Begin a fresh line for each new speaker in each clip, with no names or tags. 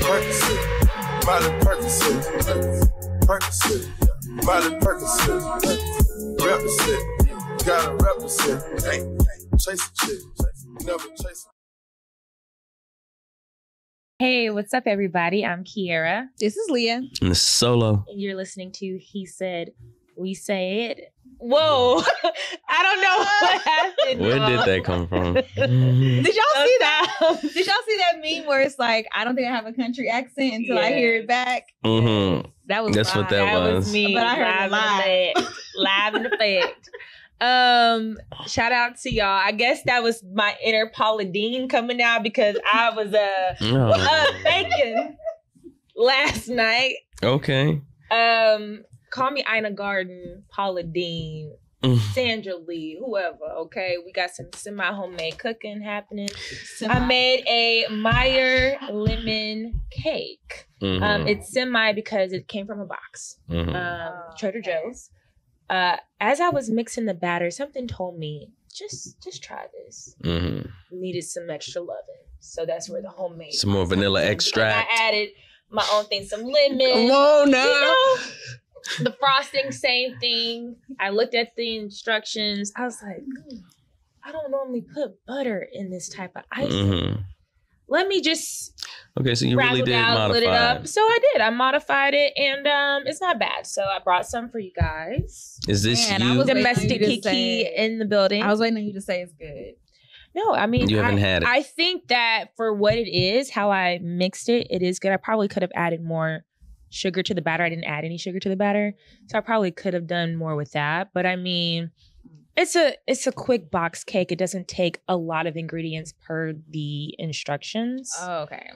Percocet, Miley Percocet, Percocet, Miley Percocet, represent, gotta represent. Ain't chase a chick, never chase.
Hey, what's up, everybody? I'm Kiera,
This is Leah.
And it's solo.
and you're listening to He Said, We Said. Whoa, I don't know what happened.
Where
y'all.
did that come from?
Did y'all see that? Did y'all see that meme where it's like, I don't think I have a country accent until I hear it back?
hmm
That was
That's what that
That was
was.
me.
But I heard it
live in effect. Live in effect. Um, shout out to y'all. I guess that was my inner Paula Deen coming out because I was uh,
Oh.
uh thinking last night.
okay.
Um, call me Ina Garten, Paula Deen,
Mm.
Sandra Lee, whoever. Okay, we got some semi homemade cooking happening.
Semi-
I made a Meyer lemon cake.
Mhm.
Um, it's semi because it came from a box.
Mhm.
Um,
Oh,
Trader. Joe's. Uh, as I was mixing the batter, something told me just just try this.
Mhm.
Needed some extra loving, so that's where the homemade.
Some more vanilla extract.
I added my own thing, some lemon.
Come on
You
now.
know, the frosting, same thing. I looked at the instructions. I was like, "Hmm, I don't normally put butter in this type of icing.
Mhm.
Let me just
Okay, so you really
razzle
did
dazzle
modify.
it up. So I did. I modified it, and um, it's not bad. So I brought some for you guys.
Is this
Man, I
you?
was
Domestic
you
Kiki
say-
in the building.
I was waiting on you to say it's good.
no, I mean
You haven't
I,
had it.
I think that for what it is, how I mixed it, it is good. I probably could have added more sugar to the batter. I didn't add any sugar to the batter, so I probably could have done more with that. But I mean, it's a it's a quick box cake. It doesn't take a lot of ingredients per the instructions.
Oh, okay.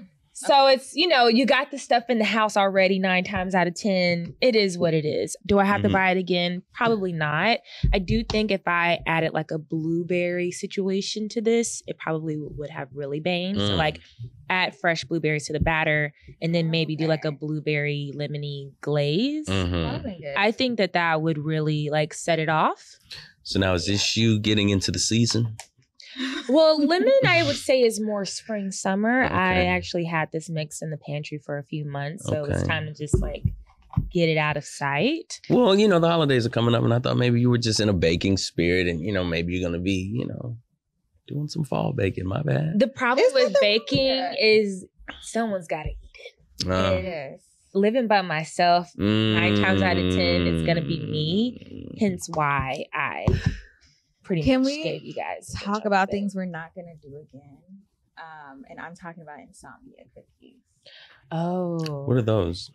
So it's, you know, you got the stuff in the house already nine times out of 10. It is what it is. Do I have
Mhm.
to buy it again? Probably not. I do think if I added like a blueberry situation to this, it probably would have really banged. So,
Mm.
like, add fresh blueberries to the batter and then maybe do like a blueberry lemony glaze.
That
Mhm.
would've been good.
I think that that would really like set it off.
So now is this you getting into the season?
Well, lemon, I would say, is more spring summer. I actually had this mix in the pantry for a few months, so it's time to just like get it out of sight.
Well, you know, the holidays are coming up, and I thought maybe you were just in a baking spirit, and you know, maybe you're gonna be, you know, doing some fall baking. My bad.
The problem
It's
with
the-
baking
yeah.
is someone's got to eat it.
Yes.
Living by myself, nine times out of 10, it's gonna be
Mm.
me. hence why I pretty
Can
much
we
gave you guys
Talk about
there.
things we're not gonna do again. Um, and I'm talking about insomnia cookies.
Oh,
What are those?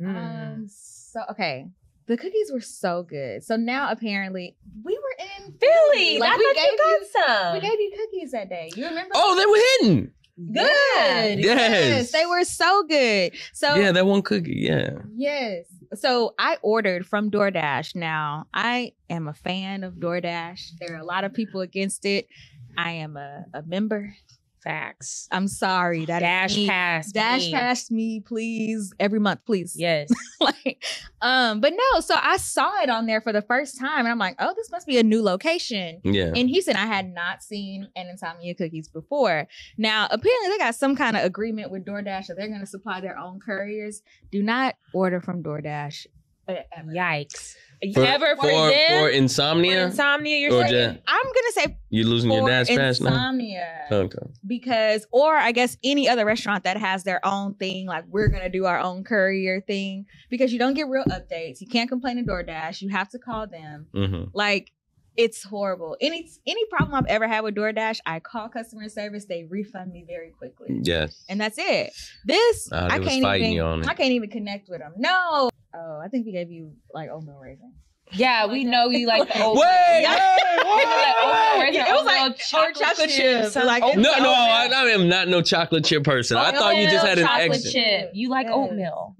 Mm.
Um, so okay. The cookies were so good. So now apparently we were in
Philly.
Like
I
we
thought
gave
you got
you,
some.
we gave you cookies that day. You remember?
Oh, they were hidden.
Good.
Yes.
they were so good. So
yeah, that one cookie. Yeah.
Yes. So I ordered from DoorDash. Now, I am a fan of DoorDash. There are a lot of people against it. I am a, a member.
Facts.
I'm sorry. That
Dash
me.
pass.
Dash
me.
past me, please. Every month, please.
Yes.
like, um, but no, so I saw it on there for the first time, and I'm like, oh, this must be a new location.
Yeah.
In Houston, I had not seen an insomnia cookies before. Now, apparently, they got some kind of agreement with DoorDash that they're going to supply their own couriers. Do not order from DoorDash. uh, ever.
Yikes.
For,
Ever for,
for, for insomnia,
insomnia, you're
Or
saying?
just-
I'm gonna say
you're losing your dash pass now.
insomnia
Okay.
because, or I guess any other restaurant that has their own thing, like we're gonna do our own courier thing, because you don't get real updates. You can't complain to DoorDash. You have to call them.
hmm
Like it's horrible. Any any problem I've ever had with DoorDash, I call customer service. They refund me very quickly,
Yes.
and that's it. This
they
I can't
fighting
even.
you on it.
I can't even connect with them. No. Oh, I think we gave you like oatmeal raisin.
Yeah, we know you like the old.
Wait,
Yeah.
wait,
Maybe like oatmeal raisin,
It was like- or chocolate chips,
something.
like-
No, no, I, I, am not no chocolate chip person. I thought you just had an
chocolate
extra.
chip. You like
Yes.
oatmeal.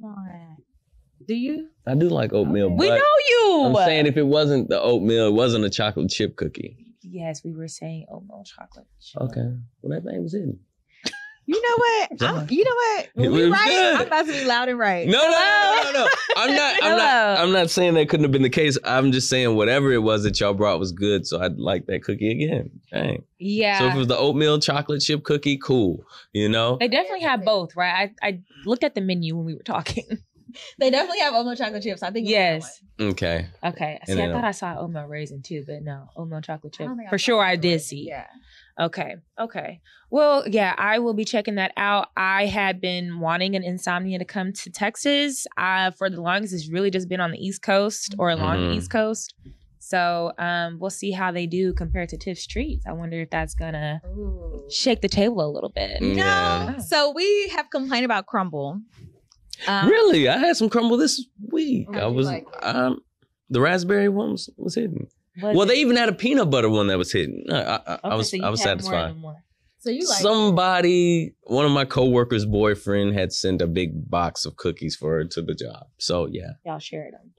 Do you?
I do like oatmeal,
We
but
know you.
I'm saying if it wasn't the oatmeal, it wasn't a chocolate chip cookie.
yes, we were saying oatmeal chocolate chip.
Okay. Well, that thing was in.
You know what? I'm, you know what? When we right,
good.
I'm about to be loud and right.
No, no, no, no, no, no. I'm not. I'm not.
Hello.
I'm not saying that couldn't have been the case. I'm just saying whatever it was that y'all brought was good. So I'd like that cookie again. Dang.
Yeah.
So if it was the oatmeal chocolate chip cookie, cool. You know.
they definitely have both, right? I, I looked at the menu when we were talking.
They definitely have oatmeal chocolate chips. I think.
yes.
Okay.
Okay. See,
And
I thought
uh,
I saw oatmeal raisin too, but no, oatmeal chocolate
one.
Chip. For
saw
sure, I did
raisin.
see.
Yeah.
Okay. Okay. Well, yeah, I will be checking that out. I had been wanting an insomnia to come to Texas. Uh, for the longest, it's really just been on the East Coast or along
Mhm.
the East Coast. So um, we'll see how they do compared to Tiff's Treats. I wonder if that's gonna
Ooh.
shake the table a little bit.
Yeah.
No. So we have complained about Crumbl. Um,
really, I had some Crumbl this week. I was
like
um, the raspberry one was, was hidden.
Was
well,
it-
they even had a peanut butter one that was hidden. I, I, I was
so
I was satisfied.
So you like
Somebody, one of my coworkers' boyfriend had sent a big box of cookies for her to the job. So yeah.
Y'all shared them.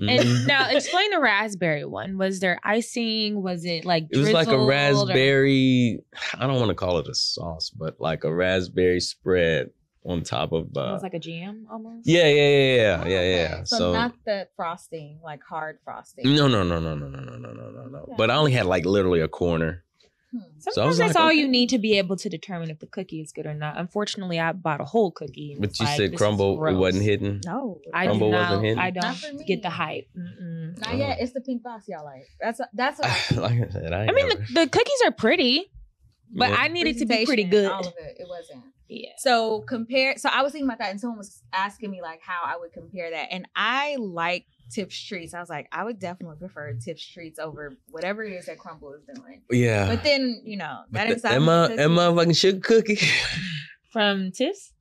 Mhm.
And now explain the raspberry one. Was there icing? Was it like
it was like a
drizzled or-
raspberry. I don't want to call it a sauce, but like a raspberry spread on top of.
It
Uh,
was like a jam almost.
yeah, yeah, yeah, yeah,
Oh,
yeah,
okay.
yeah.
So,
So,
not the frosting, like hard frosting.
no, no, no, no, no, no, no, no, no, no, no.
Yeah.
But I only had like literally a corner.
Hmm.
Sometimes
So
that's
like,
all
okay.
you need to be able to determine if the cookie is good or not. Unfortunately, I bought a whole cookie. and
But you
like,
said Crumbl, it wasn't hidden.
No,
I do
Crumbl wasn't hidden?
I don't get the hype. Mm-mm.
not yet. It's the pink box y'all like. That's that's what I
like I said, I,
I mean, the, the cookies are pretty, but
Yeah.
I need it to be pretty good.
All of it, it wasn't.
Yeah.
So compare. So I was thinking about that, and someone was asking me like how I would compare that, and I like Tiff's Treats. I was like, I would definitely prefer Tiff's Treats over whatever it is that Crumbl is doing.
yeah.
But then you know that
But the
inside
Emma,
cookie-
Emma, fucking sugar cookie.
From Tiff's,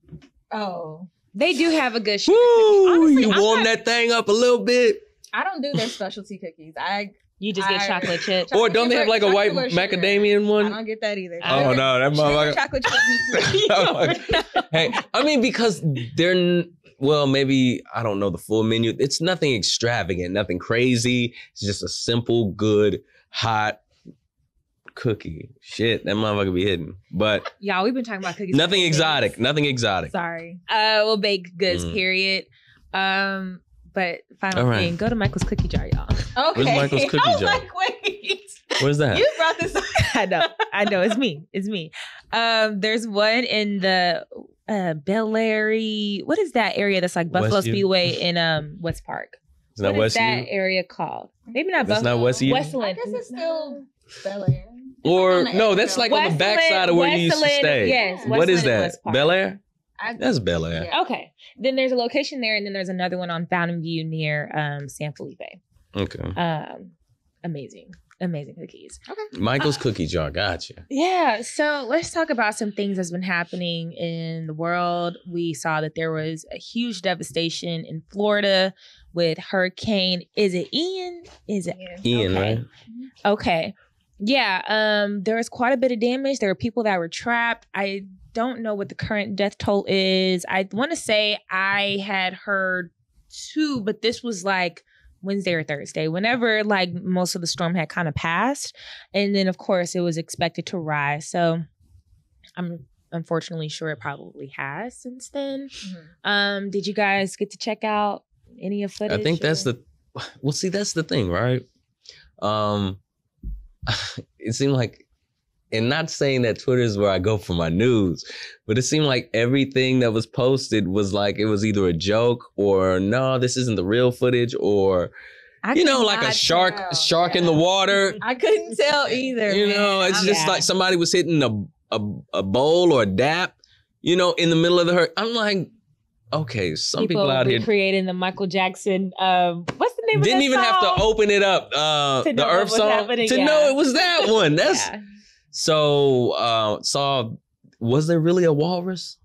Oh,
they do have a good sugar
Woo!
Honestly,
you
I'm
warm
not-
that thing up a little bit.
I don't do their specialty cookies. I
You just get
I-
chocolate chips.
Chocolate
Or don't they have like a white
chocolate sugar.
macadamia
I don't get that either.
Oh,
Sugar-
no, that motherfucker-
chocolate chip.
hey, I mean because they're well, maybe I don't know the full menu. It's nothing extravagant, nothing crazy. It's just a simple, good, hot cookie. Shit, that motherfucker be hidden, but
Y'all, we've been talking about cookies. for
nothing
days.
exotic. Nothing exotic.
Sorry.
Uh, well, baked goods.
Mm.
Period. Um, but final
All right.
thing, go to Michael's Cookie Jar, y'all.
Okay.
Michael's cookie
I
jar?
like, wait.
Where's that?
You brought this up.
I know, I know, it's me, it's me. Um, there's one in the uh Bellaire. What is that area that's like Buffalo
Westview?
Speedway in um West Park?
Is that
What is
West
that
U?
area called? Maybe not
That's
Buffalo.
not West U?
Westland.
I guess it's still Bellaire.
Or no, that's
of
like on the
Westland-
backside of where you used to stay.
Yes.
what is
Westland and
that?
West
Bellaire?
I,
That's Bellaire.
Yeah.
Okay. Then there's a location there, and then there's another one on Fountain View near um San Felipe.
Okay.
Um, amazing, amazing cookies. Okay.
Michael's cookie jar. Gotcha.
Yeah, so let's talk about some things that's been happening in the world. We saw that there was a huge devastation in Florida with Hurricane. Is it Ian? Is it
Yeah.
Ian,
Okay.
right?
okay? Yeah, um, there was quite a bit of damage. There were people that were trapped. I don't know what the current death toll is. I want to say I had heard two, but this was like Wednesday or Thursday, whenever like most of the storm had kind of passed. And then, of course, it was expected to rise. So I'm unfortunately sure it probably has since then.
Mhm.
Um, did you guys get to check out any of footage?
I think that's
or-
the well, see, that's the thing, right? Um it seemed like and not saying that Twitter is where I go for my news, but it seemed like everything that was posted was like it was either a joke or no, this isn't the real footage, or
I
you know, like a shark
tell.
shark in the water.
I couldn't tell either.
You
man.
know, it's
I'm-
just
Yeah.
like somebody was hitting a, a a bowl or a dap, you know, in the middle of the hurt. I'm like, okay, some people, out here
creating the Michael Jackson. Um, what's the name?
didn't
of that
even have to open it up. Uh,
To
the
know what
Earth
was
song
happening,
to
yeah.
know it was that one. That's
Yeah.
So. Uh, saw. Was there really a walrus?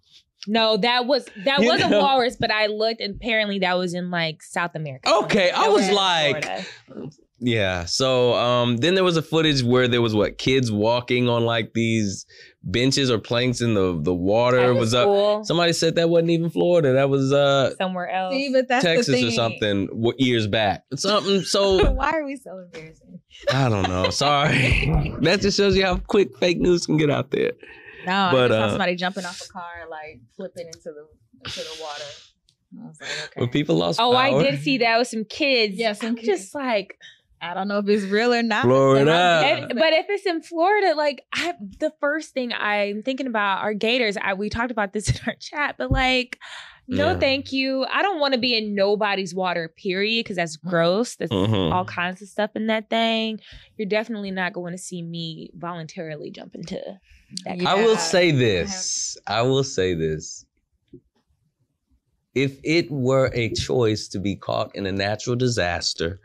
No, that was that
You
was a walrus, but I looked and apparently that was in like South America.
Okay, I was like,
Florida.
yeah. So um, then there was a footage where there was what kids walking on like these benches or planks in the the water
At the
was up.
school,
Somebody said that wasn't even Florida. That was uh
somewhere else.
See, but that's
Texas or something years back. Something. So
Why are we so embarrassing?
I don't know. Sorry. that just shows you how quick fake news can get out there.
No,
But,
I just saw
uh,
somebody jumping off a car, like flipping into the into the water. I was like, okay.
When people lost
Oh, I did see that with some kids.
Yeah, some
I'm
kids.
just like,
I don't know if it's real or not.
Florida.
but
if- but if it's in Florida, like I, the first thing I'm thinking about are gators. I, we talked about this in our chat, but like, no,
Yeah.
thank you. I don't want to be in nobody's water. Period, because that's gross. That's
Mhm.
all kinds of stuff in that thing. You're definitely not going to see me voluntarily jump into that.
Yeah.
I will say this. I will say this. If it were a choice to be caught in a natural disaster,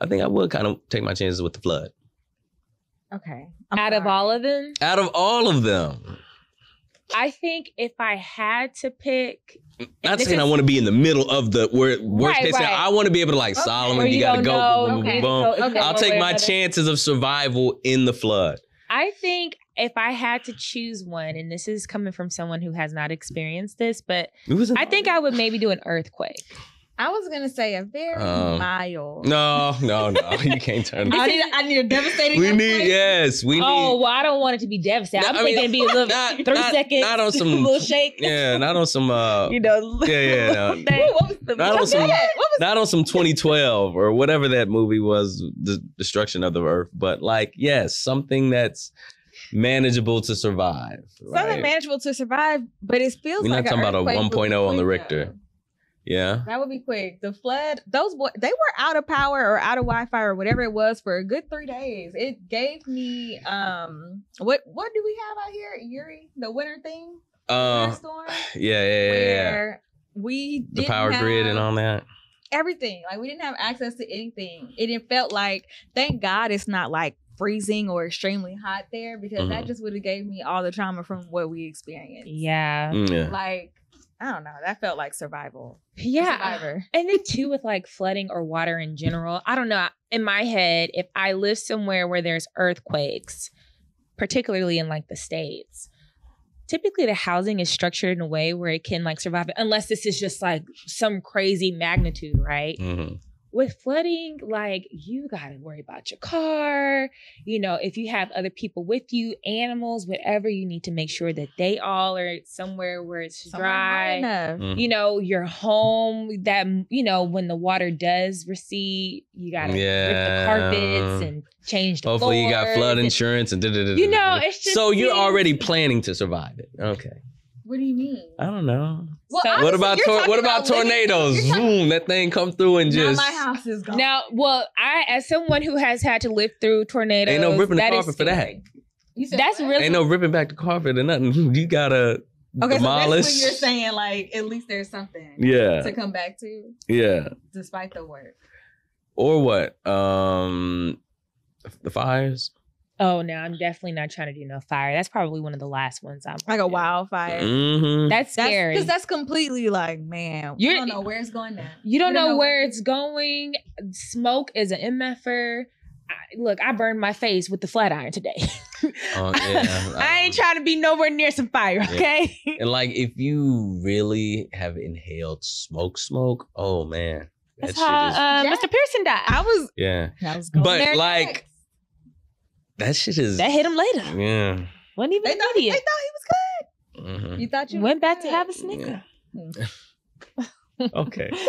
I think I would kind of take my chances with the flood.
okay, I'm
Out of all of them,
Out of all of them,
I think if I had to pick,
not
this
saying I want to be in the middle of the wor- worst
Right,
case.
right.
I want to be able to like
Okay.
Solomon. You,
you,
got to go. boom, boom,
Okay.
boom, boom.
so
Okay.
I'll
way
take my chances of survival in the flood.
I think if I had to choose one, and this is coming from someone who has not experienced this, but I think I would maybe do an earthquake.
I was gonna say a very
Um,
mild.
no, no, no. You can't turn.
I need, I need a devastating.
we need
earthquake.
yes. We need.
Oh, well, I don't want it to be devastating.
No,
I'm
I mean,
thinking be a little
not-
three
not-
seconds,
not on some-
little shake.
Yeah, not on some. uh
you know,
Yeah, yeah, no.
thing.
What was the,
Not
what
on
was
some-
What was
not on some 2012 or whatever that movie was, the destruction of the earth, but like, yes, something that's manageable to survive.
something
Right?
manageable to survive? But it feels
We're
like
not talking about a
earthquake would be
1.0 on the
quick,
Richter.
Though.
yeah.
That would be quick. The flood, those boys, they were out of power or out of Wi-Fi or whatever it was for a good three days. It gave me um, what what do we have out here? Uri, the winter thing,
Uh,
storm,
yeah, yeah, yeah, yeah.
we
The
didn't
power grid and
have
all that.
everything. Like we didn't have access to anything. It, it felt like, thank God, it's not like freezing or extremely hot there because that
Mhm.
just would have gave me all the trauma from what we experienced.
Yeah.
Mm, yeah.
Like I don't know. That felt like survival.
Yeah.
Survivor.
And then too with like flooding or water in general, I don't know. In my head, if I live somewhere where there's earthquakes, particularly in like the states, typically the housing is structured in a way where it can like survive, it, unless this is just like some crazy magnitude, right?
Mhm.
With flooding, like you got to worry about your car. You know, if you have other people with you, animals, whatever, you need to make sure that they all are somewhere where it's
Somewhere high
dry.
enough.
Mhm.
You know, your home that, you know, when the water does recede, you got to rip
Yeah.
the carpets and change the
Hopefully, you got
floors
flood
and-
insurance and da, da, da,
You
da, da,
know, it's just
so you're
seems-
already planning to survive it. Okay.
What do you mean?
I don't know.
Well,
So-
what about tor- what about,
living-
tornadoes?
you're talking-
Zoom, that thing come through and
Now
just
my house is gone.
Now, well, I, as someone who has had to live through tornadoes,
ain't no ripping the
that is
carpet for that.
scary.
You said
That's
what?
really
Ain't no ripping back the carpet or nothing. You gotta
okay.
demolish.
So that's what you're saying. Like at least there's something
yeah,
to come back to,
yeah.
despite the work.
Or what? Um, the fires.
Oh no, I'm definitely not trying to do no fire. That's probably one of the last ones I'm
Like a
doing.
wildfire.
Mm-hmm.
That's
That's
scary.
because that's completely like, man, you
You're-
don't know where it's going now.
you don't
we don't
know
know
where
where-
it's going. Smoke is an MFer. I, look, I burned my face with the flat iron today.
Oh, yeah.
I ain't trying to be nowhere near some fire, okay?
And like, if you really have inhaled smoke, smoke, oh man, that
That's
shit
how
is
uh,
Yeah.
Mr. Pearson died.
I was,
yeah.
I was going
But,
there
like,
next.
That shit is
that hit him later.
Yeah.
Wasn't even
they
an
thought, they thought he was
Mhm.
good. You thought you
Went
was
back to have a snicker.
Okay.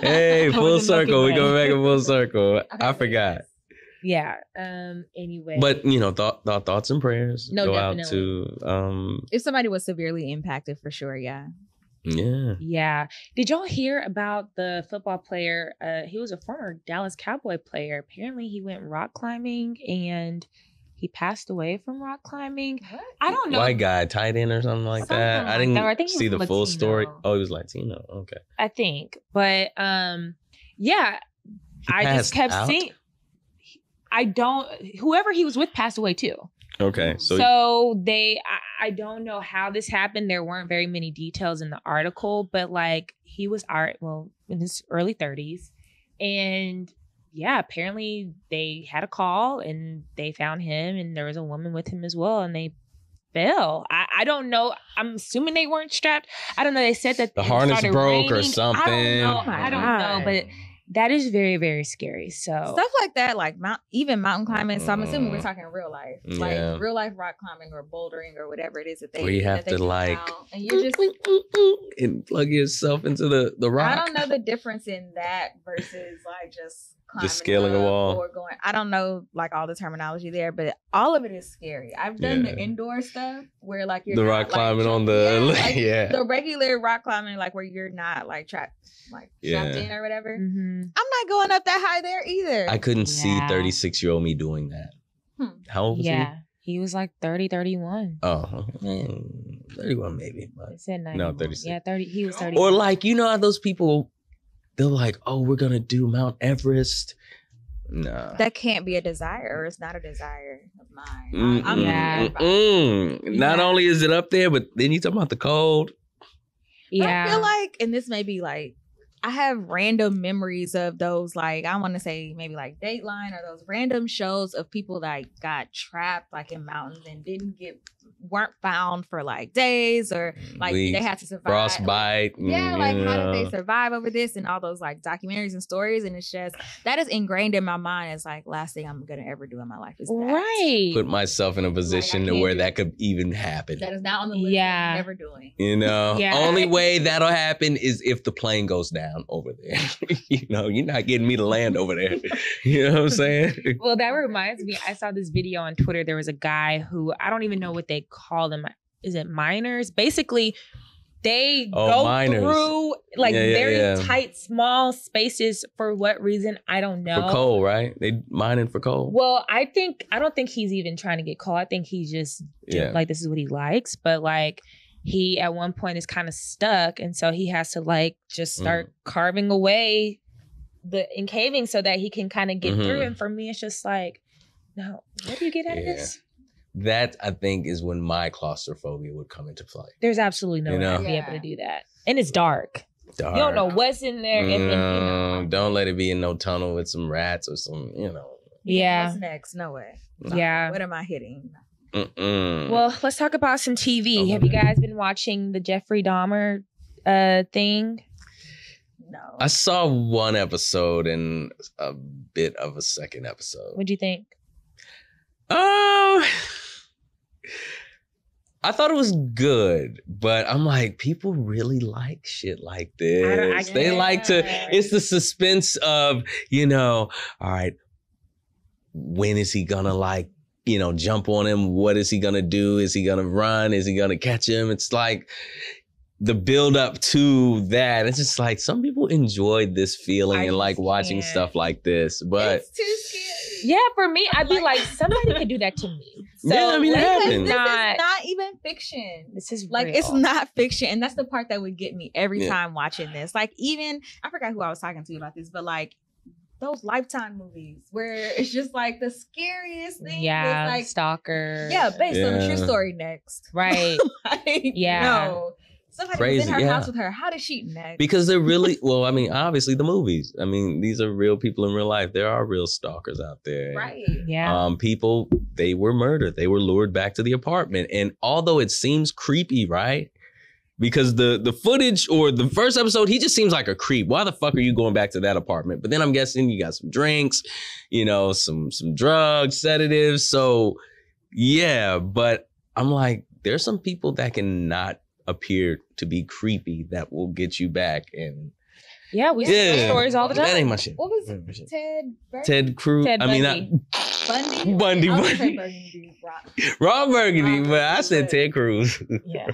Hey, full circle. We
right.
going back in full circle. I forgot.
Yeah. Um. Anyway.
But you know, thought, thought thoughts and prayers
No,
go out
definitely.
to um
If somebody was severely impacted, for sure, yeah.
yeah.
Yeah. Did y'all hear about the football player? Uh, he was a former Dallas Cowboy player. Apparently, he went rock climbing and he passed away from rock climbing. I don't know.
White guy, tight end or something like
Something
that. I didn't
that, I think
see
was
the full story. Oh, he was Latino. Okay.
I think, but um, yeah,
He
I just kept
out?
seeing. I don't. Whoever he was with passed away too.
Okay. So,
So, they, I, I don't know how this happened. There weren't very many details in the article, but like he was art, well, in his early 30s. And yeah, apparently they had a call and they found him, and there was a woman with him as well, and they fell. I, I don't know. I'm assuming they weren't strapped. I don't know. They said that
The harness
started
broke or
raining. I
something.
don't know. I oh don't know, but that is very very scary. So
Stuff like that, like mount, even mountain climbing. So I'm assuming we're talking real life,
Yeah.
like real life rock climbing or bouldering or whatever it is that they.
Where you have
they
to, like,
now. and you're just.
and plug yourself into the the rock.
I don't know the difference in that versus like just climbing
scaling a wall.
or going. I don't know like all the terminology there, but all of it is scary. I've done the indoor stuff where like you're
the
not,
rock
like,
climbing on
yeah,
the
like,
yeah.
the regular rock climbing, like where you're not like trapped, like trapped in or whatever.
Mhm.
I'm not going up that high there either.
I couldn't see 36 year old me doing that.
Hmm.
How old was
yeah, he was like 30, 31.
Oh, mm, 31 maybe. But.
It said 91.
No, 36.
Yeah, 30. He was 30.
Or like, you know how those people, they're like, oh, we're going to do Mount Everest. No.
that can't be a desire, or it's not a desire of mine.
Mm,
I'm
mm,
Yeah.
yeah.
mm, mm. Not
Yeah.
only is it up there, but then you talk about the cold.
yeah.
I feel like, and this may be like, I have random memories of those, like, I want to say maybe like Dateline or those random shows of people that got trapped like in mountains and didn't get, weren't found for like days or like
We-
they had to survive.
frostbite.
Yeah,
mm,
like
you
how did they survive over this and all those like documentaries and stories? And it's just that is ingrained in my mind as like last thing I'm gonna ever do in my life is that.
right.
Put myself in a position to where that could even happen.
That is not on the list.
Yeah.
I'm never doing.
You know,
Yeah.
only way that'll happen is if the plane goes down over there. you know, you're not getting me to land over there. You know what I'm saying?
Well, that reminds me. I saw this video on Twitter. There was a guy who I don't even know what they call them. Is it miners? Basically, they
Oh,
go
miners.
through like
Yeah, yeah,
very
yeah.
tight, small spaces for what reason I don't know.
For coal, right? They mining for coal.
Well, I think I don't think he's even trying to get coal. I think he's just
Yeah.
like this is what he likes. But like he at one point is kind of stuck, and so he has to like just start
Mm.
carving away the encaving so that he can kind of get through.
Mhm.
And for me, it's just like, no, what do you get out of this?
That I think is when my claustrophobia would come into play.
There's absolutely no
You
way
know?
I'd be able to do that, and it's dark.
Dark.
You don't know what's in there. and- and, you know.
Don't let it be in no tunnel with some rats or some, you know.
Yeah.
What's next? No way.
Yeah.
What am I hitting?
Mm-mm.
Well, let's talk about some TV.
Oh,
Have you guys been watching the Jeffrey Dahmer uh thing?
No.
I saw one episode and a bit of a second episode.
What'd you think?
Um, I thought it was good, but I'm like, people really like shit like this. They like to. It's the suspense of you know. All right, when is he gonna like you know jump on him? What is he gonna do? Is he gonna run? Is he gonna catch him? It's like the build up to that. It's just like some people enjoy this feeling
I
and like watching
can't.
stuff like this, but.
it's too scary.
Yeah, for me, I'd be like, somebody could do that to me. So
Yeah, I mean, it
let's
Because
happens.
this
Not,
is not even fiction.
this is
Like it's not fiction, and that's the part that would get me every
Yeah.
time watching this. Like even I forgot who I was talking to about this, but like those Lifetime movies where it's just like the scariest thing. was,
Yeah,
like
stalker.
yeah, based on a true story. Next,
right.
like,
Yeah.
no. Somebody was
Crazy,
in her
yeah.
house with her. How did she next?
because they're really well i mean obviously the movies i mean these are real people in real life there are real stalkers out there
right.
Yeah.
um people they were murdered they were lured back to the apartment and although it seems creepy right because the the footage or the first episode he just seems like a creep why the fuck are you going back to that apartment but then i'm guessing you got some drinks you know some some drugs sedatives so yeah but i'm like there's some people that can not appear to be creepy that will get you back and
yeah, we see stories all the time.
that ain't my shit
What was
That shit.
Ted? Bur-
ted cruz
Ted
i mean
Bundy.
not
Bundy.
Bundy,
I was gonna
Bundy.
Burgundy, Rock.
Ron Burgundy,
Ron
but I said Ted Cruz.
Yeah.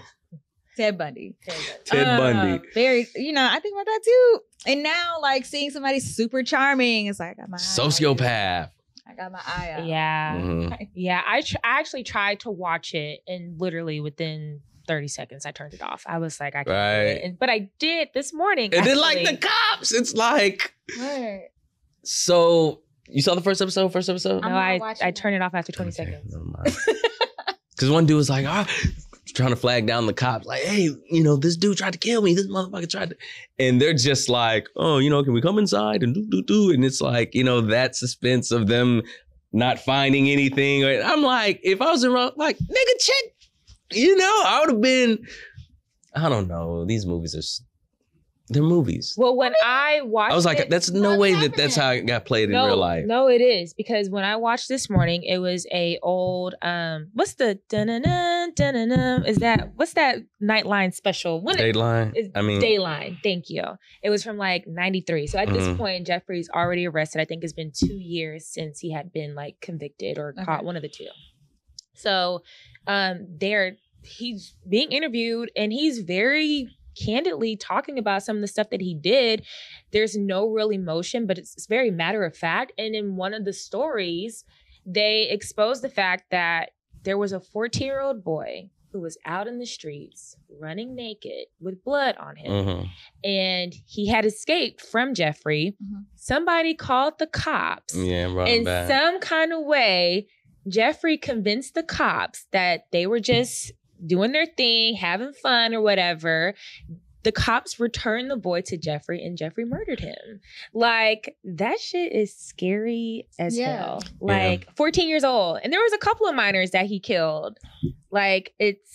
Ted Bundy. Ted Bundy.
Ted
Uh,
Bundy.
Very, you know, I think about that too. And now, like seeing somebody super charming, it's like I got my eye.
Sociopath.
I got my eye out.
Yeah.
Mhm.
Yeah. I, tr- I actually tried to watch it and literally within 30 seconds I turned it off. I was like, I can't
Right.
it. And, but I did this morning.
And then like the cops, it's like
Word.
so. You saw the first episode. First episode.
No,
I'm
I,
watching
turned it off after 20 seconds.
Because one dude was like, ah, trying to flag down the cops, like, hey, you know, this dude tried to kill me. This motherfucker tried to, and they're just like, oh, you know, can we come inside and do do do? And it's like, you know, that suspense of them not finding anything. I'm like, if I was in wrong, like, nigga, check. You know, I would have been. I don't know. These movies are. They're movies.
Well, when I watched,
I was like,
it-
that's no
what's
way that that's how it got played in real life.
No, it is because when I watched this morning, it was a old um. What's the dun-dun-dun, dun-dun-dun, is that what's that Nightline special? When it,
Dateline.
it's
I mean,
Dayline. Thank you. It was from like '93. So at this
Mhm.
point, Jeffrey's already arrested. I think it's been two years since he had been like convicted or
Okay.
caught, one of the two. So, um, there he's being interviewed and he's very candidly talking about some of the stuff that he did. There's no real emotion, but it's, it's very matter of fact. And in one of the stories, they exposed the fact that there was a 14 year old boy who was out in the streets running naked with blood on him.
mhm.
And he had escaped from Jeffrey.
Mhm.
Somebody called the cops
yeah,
in
back.
some kind of way, Jeffrey convinced the cops that they were just doing their thing, having fun or whatever. The cops returned the boy to Jeffrey and Jeffrey murdered him. Like that shit is scary as
Yeah.
hell. Like 14 years old. And there was a couple of minors that he killed. Like it's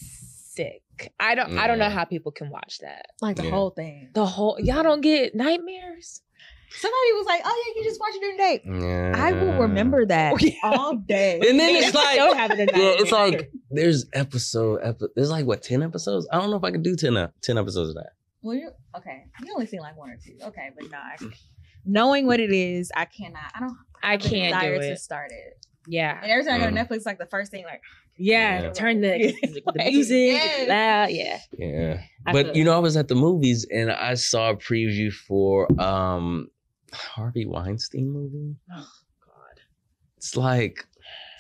sick. I don't I don't know
mm.
how people can watch that.
Like the
Yeah.
whole thing.
The whole y'all don't get nightmares.
Somebody was like, "Oh yeah, you just watch it during the day."
yeah.
I will remember that
Oh, yeah.
all day.
And then it's like,
Don't have it
yeah, it's like there's episode, epi- there's like what ten episodes? I don't know if I can do 10, ep- 10 episodes of that.
Well, you okay? You only seen like one or two. Okay, but no, I, knowing what it is, I cannot. I don't.
I
have the
can't do
desire to
it.
start it.
Yeah.
And every time I go to
Mm.
Netflix, like the first thing, like
Yeah,
Yeah.
turn the, the music
yes.
loud. Yeah,
Yeah.
I
but
feel
you know, I was at the movies and I saw a preview for um Harvey Weinstein movie.
Oh God,
It's like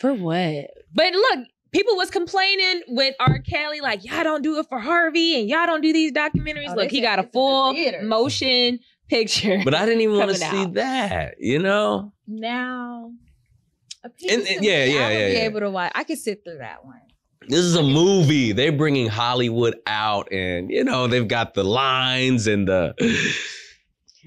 for what? But look, people was complaining with R. Kelly, like y'all don't do it for Harvey and y'all don't do these documentaries.
Oh,
look, he got a
it's the
full motion picture.
but I didn't even want to see
out.
that, you know?
now. A piece
And-
of
and-
me,
yeah, yeah,
I would
yeah,
be
yeah.
able to watch. I could sit through that one.
This is a movie. They're bringing Hollywood out and you know, they've got the lines and the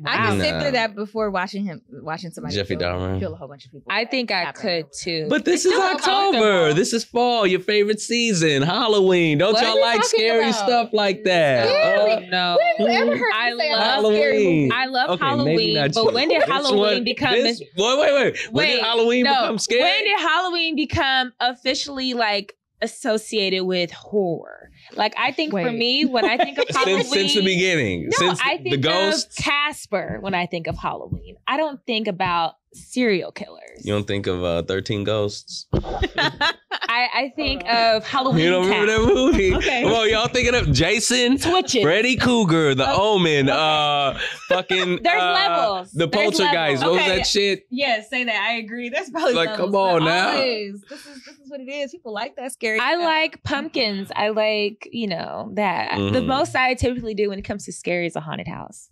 I could sit
Nah.
through that before watching him, watching somebody
Jeffrey
kill,
Dahmer.
kill a whole bunch of people.
I think I
Happen.
could too.
But this is October. This is fall, your favorite season, Halloween. Don't
What
y'all like scary
about?
stuff like that?
Scary?
Oh, uh,
no.
When have you ever heard
I love
Halloween.
I love
Okay, maybe
Halloween,
not
but when did
This
Halloween
one-
become
this,
this?
Wait, wait, wait. When did Halloween
no,
become scary?
When did Halloween become officially like associated with horror? Like I think for me, when I think of Halloween,
since, since the beginning.
no,
since
I think
the ghost
of Casper when I think of Halloween. I don't think about serial killers.
you don't think of uh, 13 Ghosts?
I, I think of Halloween.
You don't remember
Town.
that movie?
Okay.
Well, y'all thinking of Jason,
Twitches.
Freddy Cougar, The
Okay.
Omen,
Okay.
uh, fucking.
There's
uh,
levels.
The
There's
Poltergeist.
levels.
What was that shit?
Yes, say that. I agree. That's probably
Like,
levels,
come on
but
now.
always, This is this is what it is. People like that scary.
I
stuff.
like pumpkins. I like, you know, that. The
Mhm.
most I typically do when it comes to scary is a haunted house.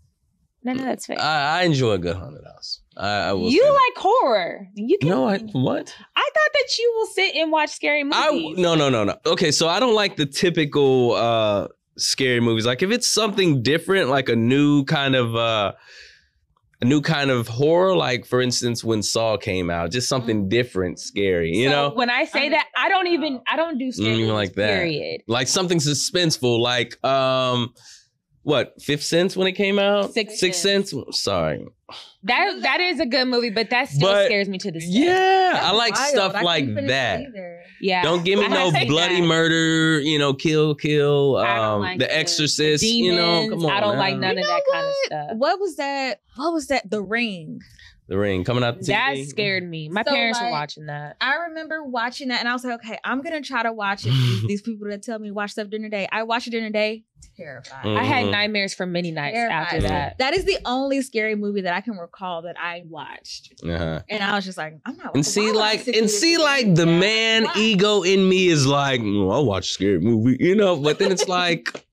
No, no, that's fake.
I, I enjoy a good haunted house. I, I will.
you
say that.
like horror. You can.
No, I what?
I thought that you will sit and watch scary
I
movies.
no no no no. Okay, so I don't like the typical uh scary movies. Like if it's something different, like a new kind of uh a new kind of horror, like for instance when Saw came out, just something different, scary, you
So
know?
when I say
I
that, I don't even. I don't do scary
Mm, like that.
Period.
Like something suspenseful, like um what, Fifth Sense when it came out?
Sixth
Sixth Sense? Sorry.
That that is a good movie, but that still
But-
scares me to this day.
Yeah,
That's
I like
wild.
stuff
I
like
couldn't
that.
It either.
Yeah.
Don't give me
I
no bloody
that.
murder, you know, kill, kill, um,
like
The
the
Exorcist, you know, come on.
I don't like
now.
none of that kind of stuff.
What was that? What was that? The Ring.
The Ring coming out the
That scared me. My
So,
parents were watching that.
I remember watching that, and I was like, okay, I'm gonna try to watch it. These, these people that tell me watch stuff during the day, I watch it during the day. Terrified.
Mm.
I had nightmares for many nights
Terrified.
after that.
That is the only scary movie that I can recall that I watched,
Uh-huh.
and I was just like, I'm not.
And see,
why would I
like, and see, like, the man
why?
ego in me is like, "Mm, I'll watch scary movie, you know. But then it's like,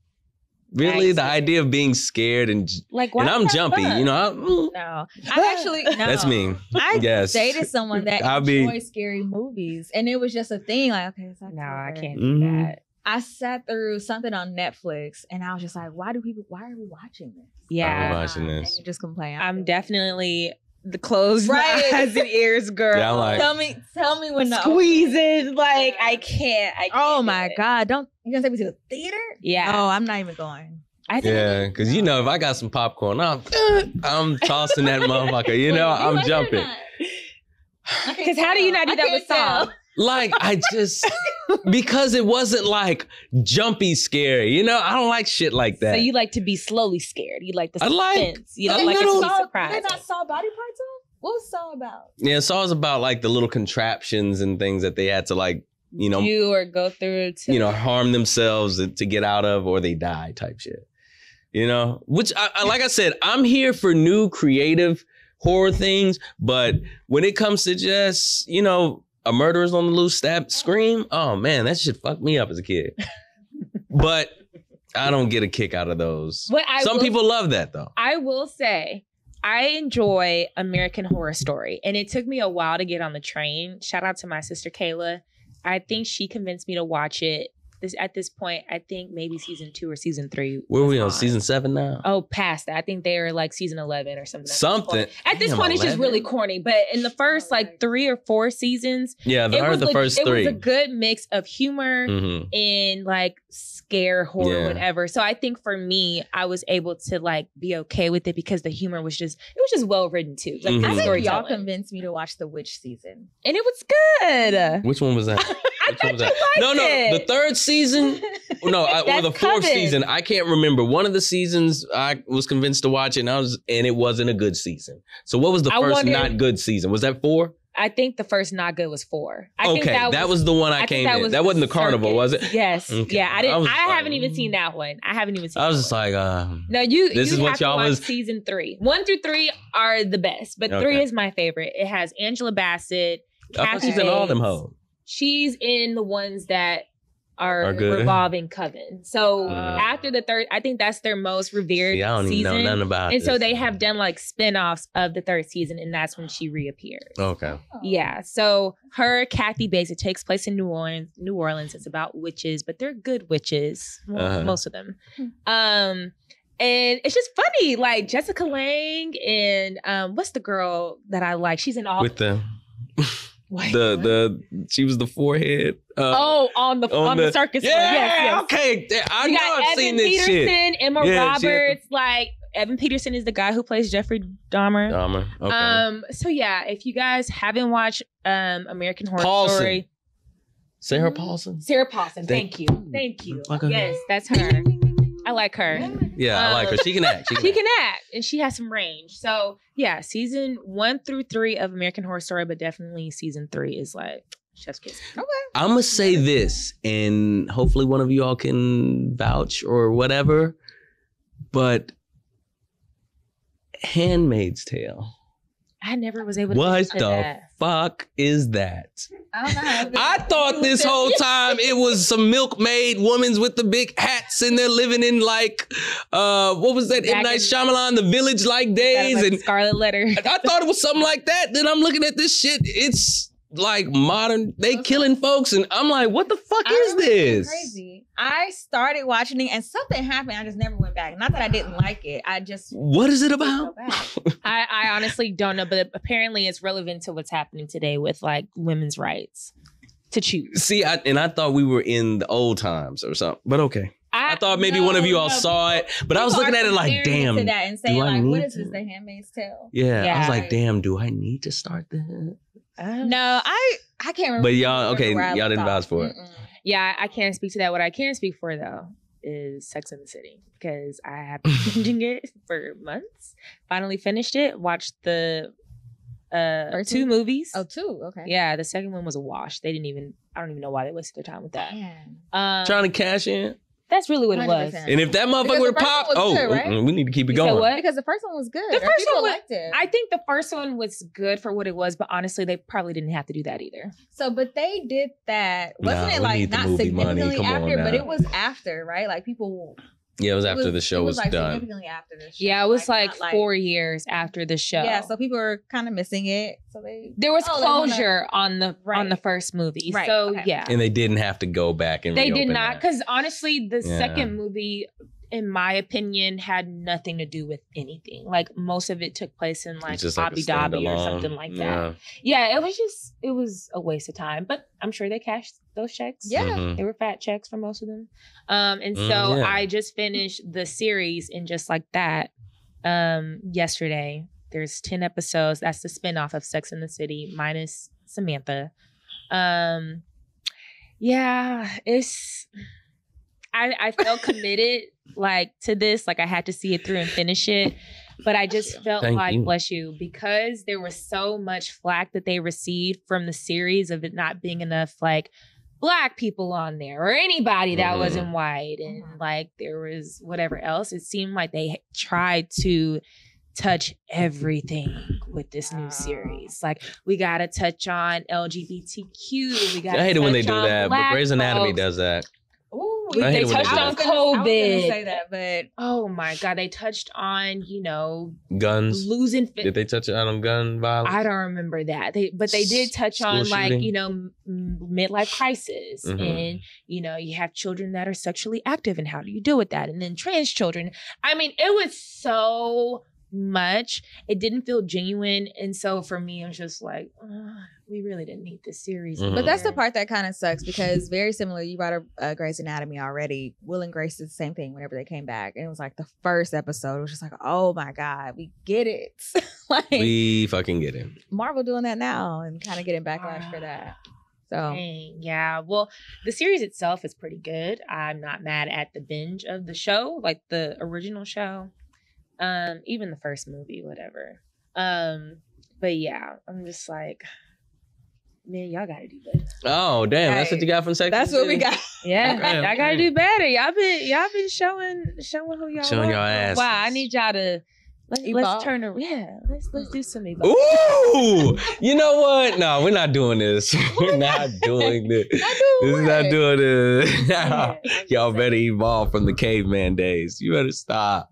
really, the idea of being scared and
Like, why
and I'm jumpy,
fun?
you know. I, mm,
No, I actually no.
That's me.
I
Yes.
dated someone that
I'll be-
enjoyed scary movies, and it was just a thing. Like, okay, it's
No, I can't do that.
I sat through something on Netflix, and I was just like, why do people? Why are we watching this?
Yeah,
I'm watching
And
this.
you just complain.
I'm definitely the closed
Right.
eyes and ears girl.
Yeah, like-
Tell me, tell me when the
squeezing. Like I can't. I oh can't
Oh my god! Don't you gonna take me to the theater?
Yeah.
Oh, I'm not even going.
I think
Yeah, because you know, if I got some popcorn, I'm I'm tossing that motherfucker. You know,
you
I'm
like it or
jumping.
not? I can't
Because how do you not do
I
that with Saw?
Tell.
Like I just because it wasn't like jumpy scary. You know, I don't like shit like that.
So you like to be slowly scared. You like the
I
suspense.
like-
you
I
don't like
little-
to be
Saw-
surprised.
They not saw body parts on? What was Saw about?
yeah, Saw was about like the little contraptions and things that they had to like, you know,
do or go through to
you know, harm themselves to- to get out of or they die type shit. You know, which I, I like I said, I'm here for new creative horror things, but when it comes to just, you know, a murderer's on the loose stab scream, oh man, that shit fucked me up as a kid. but I don't get a kick out of those.
What I
Some
will-
people love that though.
I will say I enjoy American Horror Story, and it took me a while to get on the train. Shout out to my sister Kayla. I think she convinced me to watch it. This at this point, I think maybe season two or season three.
Where are we on season seven now?
Oh, past that. I think they are like season eleven or something.
Something.
point. At this
Damn,
point, it's just really corny. But in the first like three or four seasons,
Yeah, I heard the first
it
three.
was a good mix of humor
Mhm.
and like scare horror,
Yeah.
whatever. So I think for me, I was able to like be okay with it because the humor was just it was just well written too. Like
Mhm.
good
I think y'all convinced me to watch the witch season.
and it was good.
Which one was that?
I thought
was
you
that?
liked
No, no,
it.
the third season. No, I, well,
That's
the fourth
Coven.
season. I can't remember. One of the seasons I was convinced to watch it, and I was, and it wasn't a good season. So, what was the
I
first
wonder-
not good season? Was that four?
I think the first not good was four. I
okay,
think
that, was, the one I,
I
came
that
in.
Was
that wasn't the carnival, was it?
Yes.
Okay.
Yeah, I didn't.
I
I,
was just
haven't
like,
even seen that one. I haven't even seen.
I was
that
just
one.
like, uh,
No, you.
This
you
is what y'all was-
Season three, one through three are the best, but three is my favorite. It has Angela Bassett.
I thought she's in all them hoes.
She's in the ones that are,
Are
revolving coven. So
Uh.
after the third, I think that's their most revered
See, I don't even
season.
know nothing about
and so
this.
they have done like spin-offs of the third season, and that's when she reappears.
Okay.
Yeah. So her Kathy Bates, it takes place in New Orleans. New Orleans. It's about witches, but they're good witches, well,
Uh-huh.
most of them. Um, and it's just funny, like Jessica Lange and um, what's the girl that I like? She's in all.
With the
Wait,
the
what?
the she was the forehead. Uh,
oh, on the
on
on, the,
the-
circus.
yeah.
Yes, yes.
Okay. I
you
know
got
I've
Evan
seen this
Peterson,
shit.
Emma
Yeah, she had the-
Roberts. Like Evan Peterson is the guy who plays Jeffrey Dahmer.
Dahmer. Okay.
Um. So yeah, if you guys haven't watched um American Horror
Paulson.
Story,
Sarah Paulson.
Sarah Paulson.
Thank-
Thank, you. Thank you.
Okay.
Yes, that's her. I like her.
Yeah, I like her.
Um,
She can act. She can,
She
act.
can act and she has some range. So yeah, season one through three of American Horror Story, but definitely season three is like Chef's Kiss.
I'm gonna say this, and hopefully one of you all can vouch or whatever. But Handmaid's Tale.
I never was able to
What the
that.
fuck is that?
I don't know. how to-
I thought this whole time it was some milkmaid women's with the big hats and they're living in like uh what was that M Night
in-
Shyamalan the village like days
like
and
Scarlet Letter.
I thought it was something like that. Then I'm looking at this shit. It's like modern. They killing folks, and I'm like, what the fuck
I
is
remember it being
this?
Crazy. I started watching it and something happened. I just never went back. Not that I didn't like it. I just
What is it about?
I, I honestly don't know, but apparently it's relevant to what's happening today with like women's rights to choose.
See, I, and I thought we were in the old times or something. But okay, I thought maybe one of you all
no,
saw it, but I was looking at it like, damn.
to that and saying
do I
like, what
need
is this? The Handmaid's Tale.
Yeah, I was like, damn. Do I need to start that?
No, I I can't remember.
But y'all- okay, y'all didn't
off.
vouch for it.
Mm-mm.
Yeah, I can't speak to that. What I can speak for though is Sex and the City because I have been binging it for months. Finally finished it. Watched the uh
First
two
movie?
movies.
Oh, two. Okay.
Yeah, the second one was a wash. They didn't even. I don't even know why they wasted their time with that. Um,
Trying to cash in.
That's really what it was.
100%.
And if that motherfucker would
the first
pop, oh,
good, right?
we need to keep it
You
going.
what?
Because the first one was good.
The first
people
one was-
it.
I think the first one was good for what it was, but honestly, they probably didn't have to do that either.
So, but they did that. Wasn't
we
it like not significantly
Come on
after, but it was after, right? Like people.
Yeah, it was
it
after the show
it
was,
like
done.
Significantly after the show.
Yeah, it was like,
not
four years after the show.
Yeah, so people were kind of missing it. So they.
there was
Oh, they wanna-
closure on the on the first movie.
Right,
So
okay.
yeah.
And they didn't have to go back and
they did not because honestly the
Yeah.
second movie in my opinion, had nothing to do with anything. Like most of it took place in like
It's like a
Abu Dhabi or something like that.
Yeah.
Yeah, it was just it was a waste of time. But I'm sure they cashed those checks.
Yeah.
Mhm.
They were fat checks for most of them. Um, and
Mm,
so
yeah.
I just finished the series and just like that um yesterday. There's 10 episodes. That's the spinoff of Sex and the City minus Samantha. Um yeah, it's I I felt committed like to this, like I had to see it through and finish it. But I just felt
Thank
like,
you.
bless you, because there was so much flack that they received from the series of it not being enough like black people on there or anybody that
Mhm.
wasn't white and
Mhm.
like there was whatever else. It seemed like they tried to touch everything with this new series. Like we gotta touch on LGBTQ. We gotta
I hate it when they do that, but Grey's Anatomy
folks.
does that.
Ooh,
I
they
it when they
touched on. COVID. I was say that, but
Oh my god, they touched on you know
Guns.
losing. Fi-
Did they touch on gun violence?
I don't remember that. They but they did touch
School
on like you know m- m- midlife crisis
Mhm.
and you know you have children that are sexually active and how do you deal with that and then trans children. I mean, it was so much. It didn't feel genuine, and so for me, it was just like "Ugh, we really didn't need this series.
Mhm.
but that's the part that kind of sucks because very similar. You brought up uh, Grey's Anatomy already. Will and Grace did the same thing whenever they came back, and it was like the first episode was just like, oh my god, we get it. like
we fucking get it.
Marvel doing that now and kind of getting backlash for that. So
Dang, yeah. Well, the series itself is pretty good. I'm not mad at the binge of the show, like the original show. Um, even the first movie, whatever. Um, but yeah, I'm just like, man, y'all gotta do better.
Oh damn, that's what you got from Sex.
that's what we got.
Yeah,
Okay,
y'all
okay.
gotta do better. Y'all been y'all been showing showing who y'all are.
Showing
are.
your ass.
Wow, I need y'all to let's, let's turn around. Yeah, let's let's do some evolve.
Ooh, you know what? No, we're not doing this. We're not doing this.
Not
This
doing
is not doing this. Y'all better evolve from the caveman days. You better stop.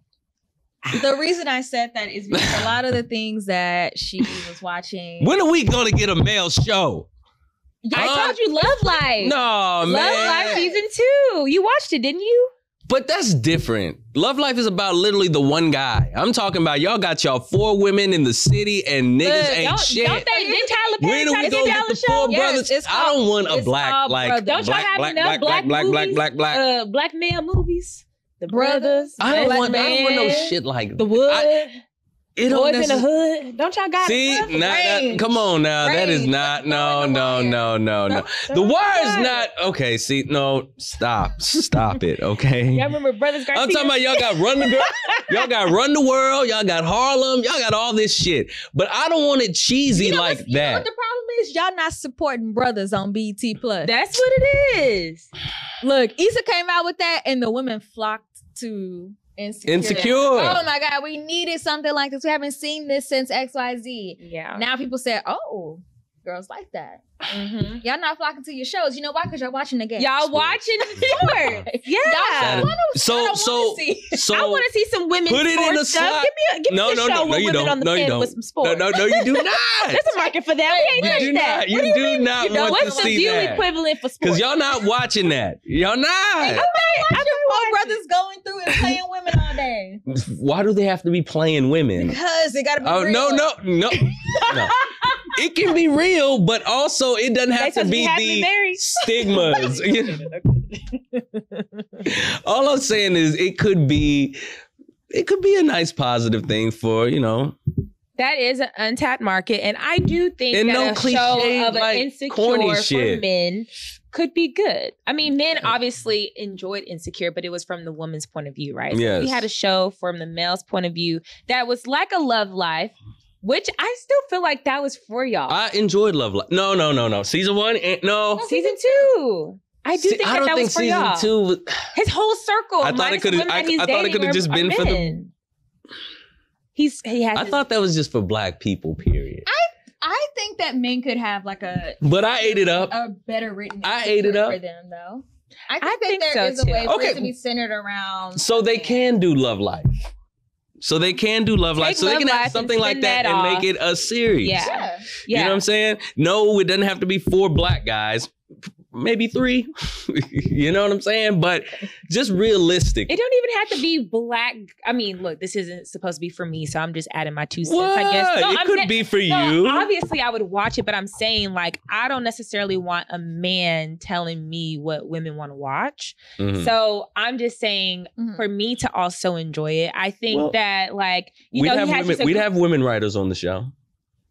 The reason I said that is because a lot of the things that she was watching.
When are we gonna get a male show?
I
Huh?
told you Love Life.
No,
Love
man.
Love Life season two. You watched it, didn't you?
But that's different. Love Life is about literally the one guy. I'm talking about y'all got y'all four women in the city and niggas
Look,
ain't
don't,
shit.
Don't they? Didn't Tyler Perry
Where do we go
get
the
show?
four
Yes,
brothers?
it's
I don't want a black, like.
Don't y'all
black,
have
black,
enough
black,
black
black, black,
movies?
black, black, black.
Uh, black male movies. The
Brothers.
brothers.
I don't
Black
want. I don't want no shit like
The wood.
I- it don't
boys in the hood. Don't y'all got
See,
enough?
not, not, come on now. That is not.
Let's
No,
go in the
no, no, no, no. The
Don't
wire's not okay. See, no, stop, stop it. Okay.
Y'all remember Brothers Garcia?
I'm talking about y'all got run the girl, y'all got run the world, y'all got Harlem, y'all got all this shit. But I don't want it cheesy
You know
like
what's- you know
that.
what the problem is? Y'all not supporting brothers on BET Plus.
That's what it is.
Look, Issa came out with that, and the women flocked to Insecure.
Insecure.
Oh my God, we needed something like this. We haven't seen this since XYZ.
Yeah.
Now people say, oh, girls like that.
Mhm.
Y'all not flocking to your shows. You know why? Because y'all watching the game.
Y'all watching sports. Yeah.
Y'all wanna- I
So
don't
so
wanna see.
so
I want to see some women.
Put it in a
stuff.
slot.
Give me, a, give
No,
me a
no,
show
no, no,
with
you
women
don't.
on the
No, you
field with
don't.
some sports.
no, no, no, you do not.
There's a market for that. We ain't
You do
that.
not.
You
do
do
mean?
not
You know,
want
what's
to
the
see
view equivalent for sports?
Because y'all not watching that. Y'all not.
I four brothers going through and playing women all day.
Why do they have to be playing women?
Because they gotta be
Oh no, no, no, no. It can be real, but also it doesn't have to
to
be the stigmas. All I'm saying is it could be it could be a nice positive thing for, you know,
That is an untapped market, and I do think
And
that
no
a
cliche,
show of
like,
an insecure
corny
for
shit.
men could be good. I mean, men obviously enjoyed Insecure, but it was from the woman's point of view, right? So
Yes.
we had a show from the male's point of view that was like a love life, which I still feel like that was for y'all.
I enjoyed Love Life. No, no, no, no. Season one, eh, no.
season two. I do
See,
think
I
that,
don't
that
think
was for
season
y'all.
two was,
His whole circle.
I thought it could've- I- I thought it could've just been for the-
He's he has.
I
his-
thought that was just for black people, period.
I I think that men could have like a
But I ate it up.
a better written.
I ate it up.
for them though. I think,
I
that
think
there
so,
is a
too.
way for it to be centered around.
So they can do Love Life. So they can do Love Life.
Take
So they can
Life
have something like that,
that
and
off.
make it a series.
Yeah.
Yeah.
yeah.
You know what I'm saying? No, it doesn't have to be four black guys. Maybe three. you know what I'm saying? But just realistic.
It don't even have to be black. I mean, look, this isn't supposed to be for me, so I'm just adding my two cents.
what?
I guess No,
it
I'm
could
ne-
be for
no,
you.
obviously, I would watch it, but I'm saying like I don't necessarily want a man telling me what women want to watch.
Mhm.
So I'm just saying
Mhm.
for me to also enjoy it. I think
Well,
that like you
we'd
know
have
he has
women, we'd
group-
have women writers on the show.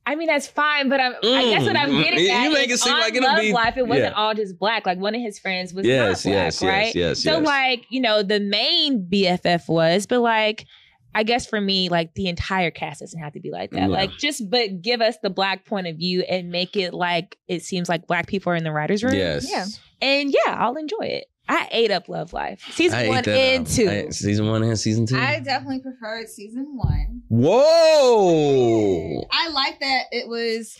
I mean that's fine, but I'm I guess what I'm
Mm,
getting
you
at
make
is
it seem like it'll
Love
be-
Life. It wasn't
yeah.
all just black. Like one of his friends was
Yes,
not black,
yes,
right?
yes, yes,
So
yes.
like you know the main BFF was, but like I guess for me like the entire cast doesn't have to be like that. Like just but give us the black point of view and make it like it seems like black people are in the writers' room.
Yes.
Yeah.
and yeah, I'll enjoy it. I ate up Love Life season
I
one and
up.
two.
I- season one and season two.
I definitely preferred season one.
Whoa.
I like that it was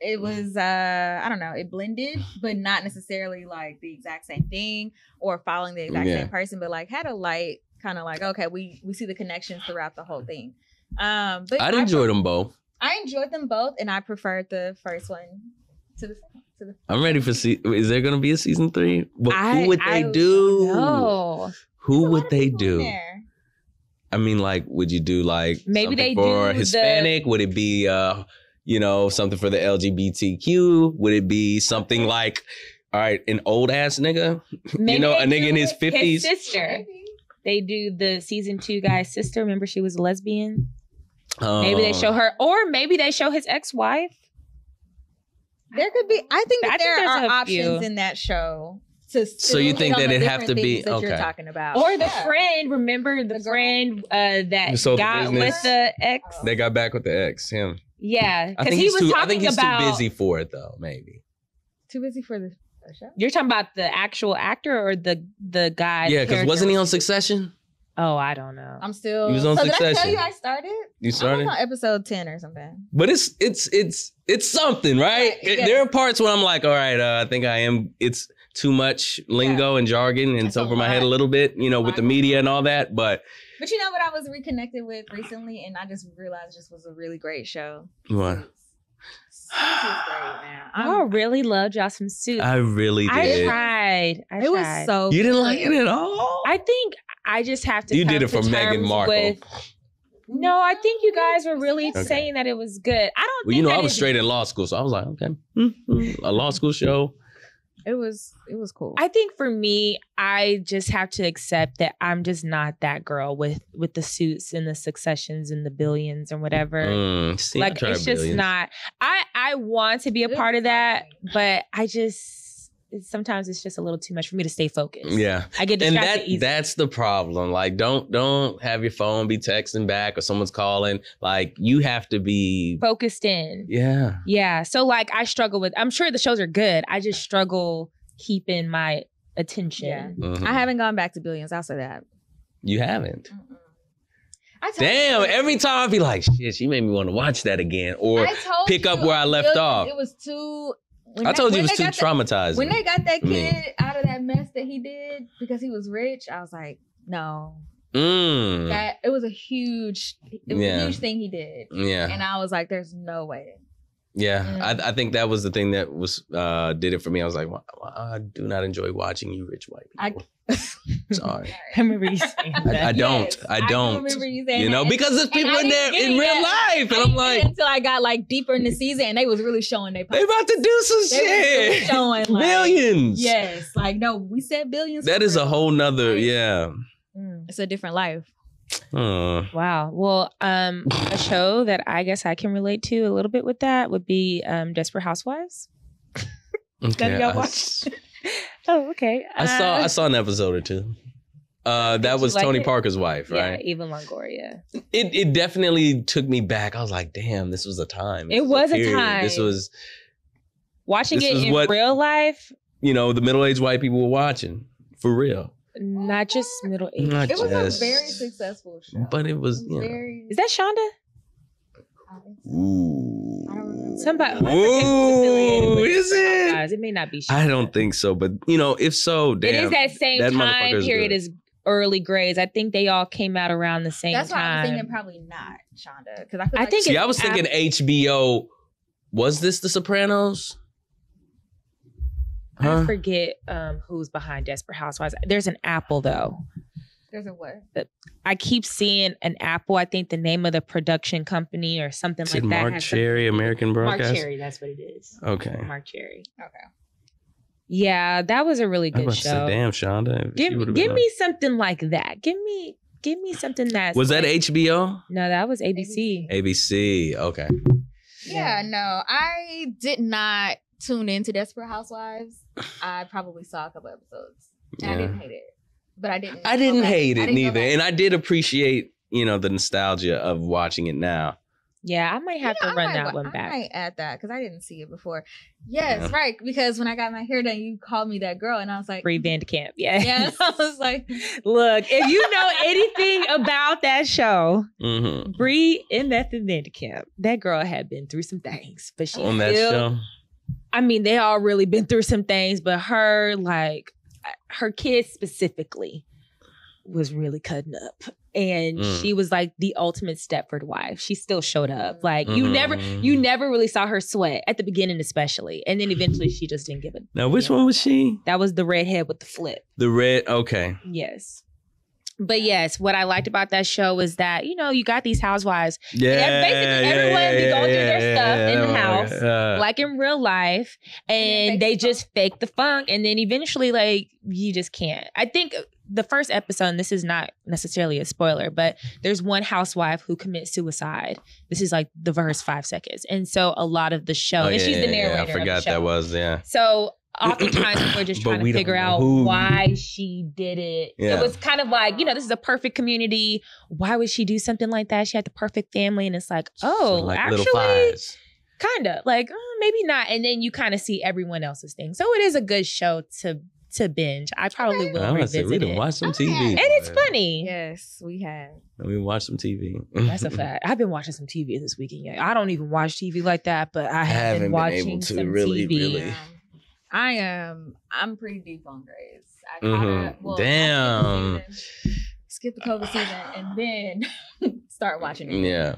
it was uh I don't know, it blended, but not necessarily like the exact same thing or following the exact
Yeah.
same person, but like had a light kind of like, okay, we we see the connections throughout the whole thing. Um but
I'd
I
enjoy them both.
I enjoyed them both and I preferred the first one to the to the
I'm ready for se- Is there going to be a season three? But
I-
who would
I
they do?
No.
Who
There's a lot
would they do? I mean, like, would you do like
Maybe they
for
do the-
Hispanic? Would it be uh, you know, something for the LGBTQ? Would it be something like, all right, an old ass nigga?
Maybe
know, a nigga in his 50s?
sister. They do the season two guy's sister. Remember, she was a lesbian. Maybe they
Um,
show her, or maybe they show his ex-wife.
There could be I think
I
that
think
there
there's
are options
few.
in that show. To
So you think that it'd have to be-
things that you're
okay.
talking about.
Or the
Yeah.
friend, remember the,
The
friend uh, that
Who sold the
got
business?
with the ex?
They got back with the ex. Him.
Yeah,
I
because
think
he
he's
was
too.
talking
I think he's
about.
too busy for it though. Maybe.
too busy for the the show.
You're talking about the actual actor or the the guy?
yeah, because wasn't he on Succession?
Oh, I don't know.
I'm still.
He was on
so did I tell you I started?
You
I
started.
was on episode ten or something.
But it's it's it's it's something, right?
Right, yeah.
There are parts where I'm like, all right, uh, I think I am. It's too much lingo and jargon, and
It's
it's over my head a little bit, you know, with the media and all that. But
But you know what I was reconnected with recently, and I just realized this was a really great show.
what?
Suits. Suits great, man.
I really loved y'all some suits.
I really did.
I tried. I
it was so.
you didn't like it at all.
I think I just have to.
you did it for
to
Meghan Markle.
with- no, I think you guys were really
Okay.
saying that it was good. I don't.
well,
think
you know, I was
is-
straight in law school, so I was like, okay, mhm, a law school show.
It was. It was cool.
I think for me, I just have to accept that I'm just not that girl with with the suits and the successions and the billions and whatever.
Mm, see,
like it's just
billions.
not. I I want to be a
It
part of that, but I just it's, sometimes it's just a little too much for me to stay focused.
Yeah.
I get distracted.
and that
easily.
that's the problem like don't don't have your phone be texting back or someone's calling like you have to be
focused in.
yeah
Yeah. So like I struggle with I'm sure the shows are good. I just struggle keeping my attention.
Yeah.
Mhm.
I haven't gone back to billions. I'll say that.
you haven't
told
damn
you.
every time I'd be like shit she made me want to watch that again or
I told
pick up where I left
Billions,
off.
It was too. When
i told you
when
it was too
traumatized. that- When they got that kid out of that mess that he did because he was rich, I was like, no,
mm,
that it was a huge, it was
Yeah.
a huge thing he did,
yeah
and I was like, there's no way.
Yeah
Mm.
I, I think that was the thing that was uh did it for me i was like well, i do not enjoy watching you rich white
I-
people sorry
I remember you saying that.
I don't
Yes,
I
do
don't
remember you saying
you know
that.
because there's people in there in real
yet.
life
I
and i'm like
until I got like deeper in the season, and they was really showing they.
they about to do some
They
shit
showing like
millions
Yes, like no, we said billions.
That is a whole nother yeah
Mm.
It's a different life.
Uh,
Wow. Well, um, a show that I guess I can relate to a little bit with that would be um, Desperate Housewives.
okay,
y'all? Oh, okay.
I saw
Uh,
I saw an episode or two uh that was
like
Tony
it?
Parker's wife
Yeah,
right
Eva Longoria.
it it definitely took me back I was like damn this was a time This
It was a
time. this was
Watching
This
it
is
in
what-
real life,
you know the middle-aged white people were watching for real
not just middle age.
Not
It was
Yes.
a very successful show.
but it was
It
you know
very.
Is that Shonda?
ooh
I don't remember.
Somebody. I forget who's affiliated
Ooh, is it?
Housewives. It may not be. Shonda.
I don't think so, but you know, if so, damn.
It is that same
that
time period
good.
as early Grey's. I think they all came out around the same
That's why I was
time.
thinking probably not Shonda because I
I
like
think
See,
it's
I was thinking HBO. Was this The Sopranos? Huh?
I forget um, who's behind Desperate Housewives. There's an Apple though.
There's a what?
I keep seeing an Apple. I think the name of the production company or something
Is
like
it
that.
Mark
has some-
Cherry, American Marc
Cherry. That's what it is.
Okay.
Marc Cherry.
Okay.
Yeah, that was a really
I was
good
about to say,
show.
damn, Shonda.
give give
been
me something like that. Give me give me something
that
that's
Was that HBO?
No, that was ABC.
ABC. Okay.
Yeah, no, I did not tune into Desperate Housewives. I probably saw a couple episodes. And I didn't hate it, but I didn't.
I didn't hate
I
it
didn't
neither, and I did appreciate you know the nostalgia of watching it now.
Yeah, I might have
You know,
to run
might
that
wa-
one
I
back.
might add that because I didn't see it before. Yes,
Yeah.
right. Because when I got my hair done, you called me that girl, and I was like, "Free
Bree Van de Kamp. Yeah.
Yes, I was like,
Look, if you know anything about that show,
hmm
Bree and Method Van de Kamp, that girl had been through some things, but she
On that
still,
show,
I mean, they all really been through some things, but her, like, her kids specifically, was really cutting up, and
Mm.
she was like the ultimate Stepford wife. She still showed up. Like you
Mhm.
never, you never really saw her sweat at the beginning, especially, and then eventually she just didn't give it.
now which one was she?
That was the redhead with the flip.
The red. Okay.
Yes. But yes, what I liked about that show was that, you know, you got these housewives,
Yeah.
basically everyone be going through their stuff in the house, like in real life, and they
the
just fake the funk. And then eventually, like, you just can't. I think the first episode, and this is not necessarily a spoiler, but there's one housewife who commits suicide. This is like the first five seconds. And so a lot of the show,
Oh,
and
yeah,
she's the
yeah, yeah.
narrator.
I forgot that was yeah.
So oftentimes we're just trying
we
to figure out
who-
why she did it.
Yeah.
It was kind of like, you know, this is a perfect community. Why would she do something like that? She had the perfect family. And it's like, oh,
like
actually, kind of like, uh, maybe not. And then you kind of see everyone else's thing. So it is a good show to to binge. I probably
Okay.
will
I was say
revisit
we
it.
done watch some
Okay.
TV.
and it's funny.
yes, we have.
We watch some TV.
That's a fact. I've been watching some TV this weekend. Yeah, I don't even watch TV like that, but I have
haven't
been
been
watching
able to
some
really,
TV.
really.
I am. I'm pretty deep on Grey's. I
Mhm.
kinda, well, I
Damn.
Skip the COVID season and then start watching it.
Yeah.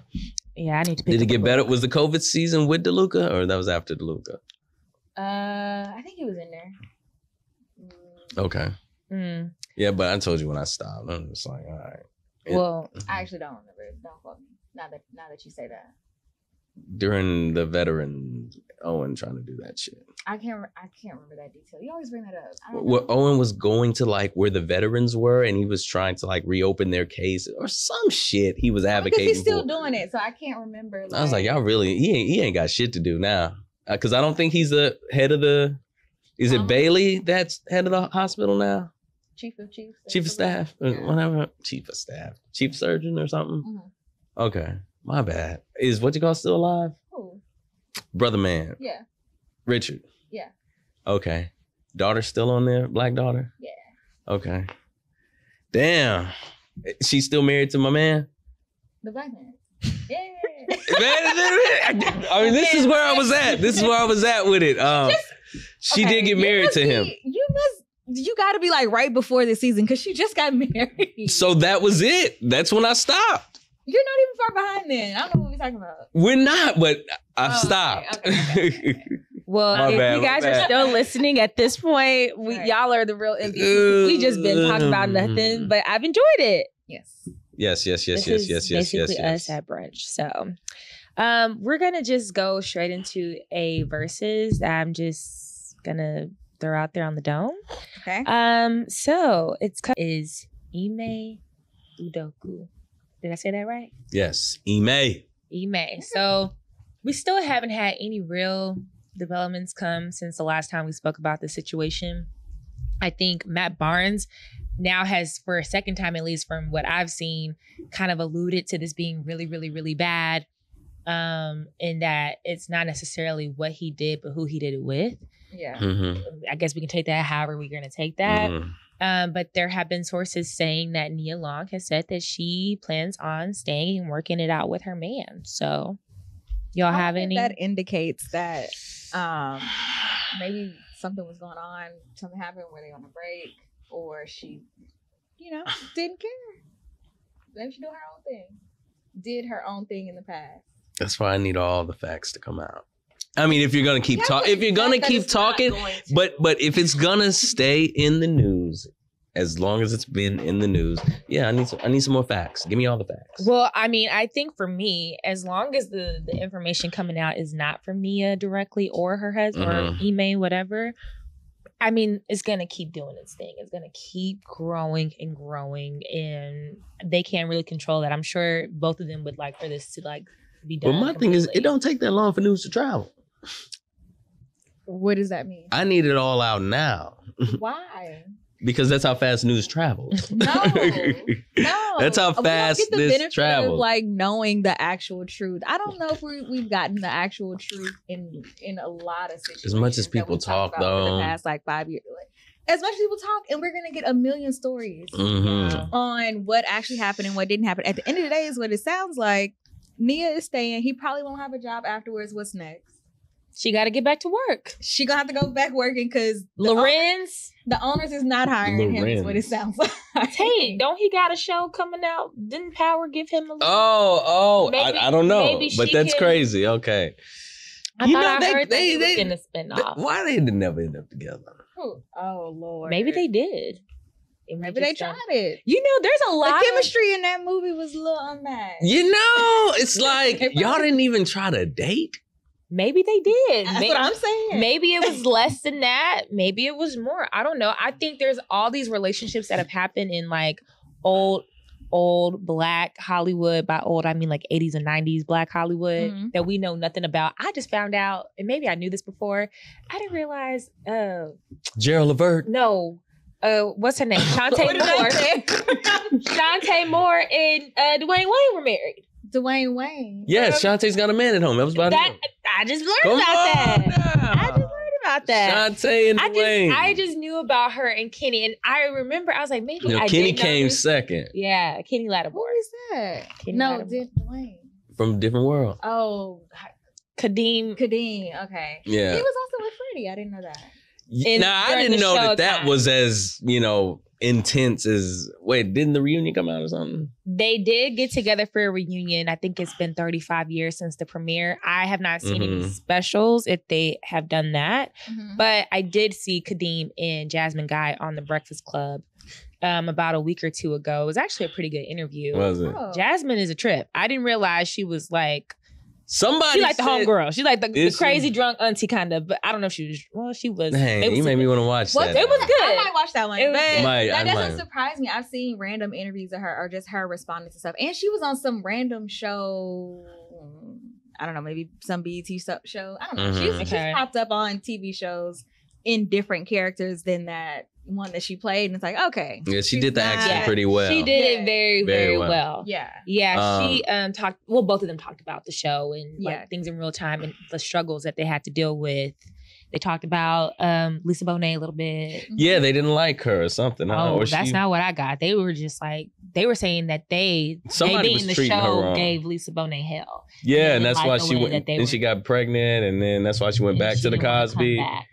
Yeah, I need to. Pick
Did it get
a
better?
book.
Was the COVID season with DeLuca or that was after DeLuca?
Uh, I think he was in there. Mm,
Okay.
Mm,
Yeah, but I told you when I stopped. I'm just like, all right. It-
well,
I actually don't remember. Don't quote me. Now that now that you say that,
During the veteran Owen trying to do that shit.
I can't. re- I can't remember that detail. You always bring that up. I don't
Where
know.
Owen was going to like where the veterans were and he was trying to like reopen their case or some shit he was
because
advocating
he's still
for.
doing it, so I can't remember.
I was like, y'all really he ain't he ain't got shit to do now. Uh, Cause I don't think he's the head of the is it
Um,
Bailey that's head of the hospital now?
chief of chiefs,
Chief of staff?
Yeah.
whatever. Chief of staff. Chief surgeon or something?
Mhm.
Okay. My bad. Is what you call still alive?
Cool.
Brother man.
Yeah.
Richard.
Yeah.
Okay. Daughter still on there? Black daughter?
Yeah.
Okay. Damn. She's still married to my man?
The black man. Yeah.
I mean, this is where I was at. This is where I was at with it. Um, she
Okay,
did get married to him.
be- you must. You got to be like right before the season because she just got married.
So that was it. That's when I stopped.
You're not even far behind then. I don't know what we're talking about.
We're not, but I've
Oh, okay,
stopped.
okay, okay,
well,
My
if
bad,
you
my
guys are still listening at this point, we,
Right.
y'all are the real MVPs. We just been talking about nothing, but I've enjoyed it.
Yes.
yes, yes, yes,
this
yes,
is
yes, yes, yes,
basically
yes.
us at brunch. So, um, we're gonna just go straight into a verses. I'm just gonna throw out there on the dome.
Okay.
Um, so it's co- is Ime Udoka. Did I say that right?
Yes, Ime.
Ime. So we still haven't had any real developments come since the last time we spoke about the situation. I think Matt Barnes now has, for a second time at least, from what I've seen, kind of alluded to this being really, really, really bad. Um, in that it's not necessarily what he did, but who he did it with.
Yeah.
Mm-hmm.
I guess we can take that however we're gonna take that.
Mhm.
Um, but there have been sources saying that Nia Long has said that she plans on staying and working it out with her man. So, y'all
I
have
wonder
any?
That indicates that um maybe something was going on, something happened where they on a break, or she, you know, didn't care. Maybe she do her own thing. Did her own thing in the past.
That's why I need all the facts to come out. I mean, if you're gonna keep
Yeah,
talking,
but
if you're gonna keep
it's
talking,
going to.
but but if it's gonna stay in the news, as long as it's been in the news, yeah, I need some, I need some more facts. Give me all the facts.
Well, I mean, I think for me, as long as the the information coming out is not from Nia directly or her husband
Mhm.
or Ime, whatever, I mean, it's gonna keep doing its thing. It's gonna keep growing and growing, and they can't really control that. I'm sure both of them would like for this to like be done.
But my thing is, it don't take that long for news to travel.
What does that mean?
I need it all out now
Why?
because that's how fast news travels.
No. No,
That's how
We don't
fast
get
this
of,
travels.
like knowing the actual truth. I don't know if we, we've gotten the actual truth in in a lot of situations.
As much as people
we
talk, though.
the past like five years. Like, as much as people talk, and we're gonna get a million stories
Mhm.
on what actually happened and what didn't happen. At the end of the day, is what it sounds like. Nia is staying. He probably won't have a job afterwards. What's next?
She got to get back to work.
She gonna have to go back working because the,
Lorenz,
the owners is not hiring him. Is what it sounds like.
hey, don't he got a show coming out? Didn't Power give him a?
Oh, oh,
Maybe-
I, I don't know, but that's
can-
crazy. Okay,
I
You
thought
know,
I
they-
heard
they-
that he
they-
was gonna spin off.
why they never end up together?
Oh Lord.
Maybe they did. And
Maybe they tried it.
You know, there's a
The
lot. of-
chemistry in that movie was a little unmatched.
You know, it's like y'all didn't even try to date.
Maybe they did.
That's
May-
what I'm saying.
Maybe it was less than that. Maybe it was more. I don't know. I think there's all these relationships that have happened in like old, old black Hollywood. By old, I mean like 80s and 90s black Hollywood
Mhm.
that we know nothing about. I just found out, and maybe I knew this before. I didn't realize. Uh,
Gerald Levert.
no. Uh, what's her name? Chanté
What
Moore.
say?
Chanté Moore and uh, Dwayne Wayne were married.
Dwayne Wayne.
Yes,
Um,
Chanté's got a man at home. That was about
That
him.
I just learned
Come
about that.
on now.
I just learned about that.
Chanté and
I
Dwayne.
just I just knew about her and Kenny, and I remember I was like, maybe
you know,
I
Kenny
did know
came
this.
second
Yeah, Kenny
Who
Lattimore,
is that?
Kenny
no,
Lattimore.
did Dwayne.
from a different world.
Oh,
Kadeem.
Kadeem. Okay.
Yeah.
He was also with Freddie. I didn't know that.
In-
now I didn't know
show
that that was as you know intense as. Wait, didn't the reunion come out or something?
They did get together for a reunion. I think it's been 35 years since the premiere. I have not seen any
Mhm.
specials if they have done that,
Mm-hmm.
but I did see Kadeem and Jasmine Guy on the Breakfast Club um, about a week or two ago. It was actually a pretty good interview.
Was it?
Oh.
Jasmine is a trip. I didn't realize she was like
Somebody
she like the
said-
homegirl. She like the, the
Is she?
crazy drunk auntie kind of. But I don't know if she was. Well, she was.
Dang,
it was
you made me want to watch
What?
that.
It was good.
I might watch that one.
It was
but.
Might,
that
I
doesn't
might.
surprise me. I've seen random interviews of her or just her responding to stuff. And she was on some random show. I don't know, maybe some BET so- show. I don't know. She's,
Mhm.
she's
Okay.
popped up on TV shows in different characters than that one that she played. And it's like, okay.
Yeah, she did the
not-
accent
Yeah.
pretty well.
She did
Yeah.
it very,
Very
very
well.
well.
Yeah.
Yeah, she um talked. Well, both of them talked about the show and like
Yeah.
things in real time and the struggles that they had to deal with. They talked about um Lisa Bonet a little bit.
Yeah, they didn't like her or something. huh?
Oh,
Or
that's
she-
not what I got. They were just like they were saying that they
Somebody
they
was
in the
treating her
show
wrong.
gave Lisa Bonet hell.
Yeah,
didn't
and that's why she went.
that
Then
were-
she got pregnant, and then that's why she went
and
back
she
to the
didn't wanna come
Cosby.
back.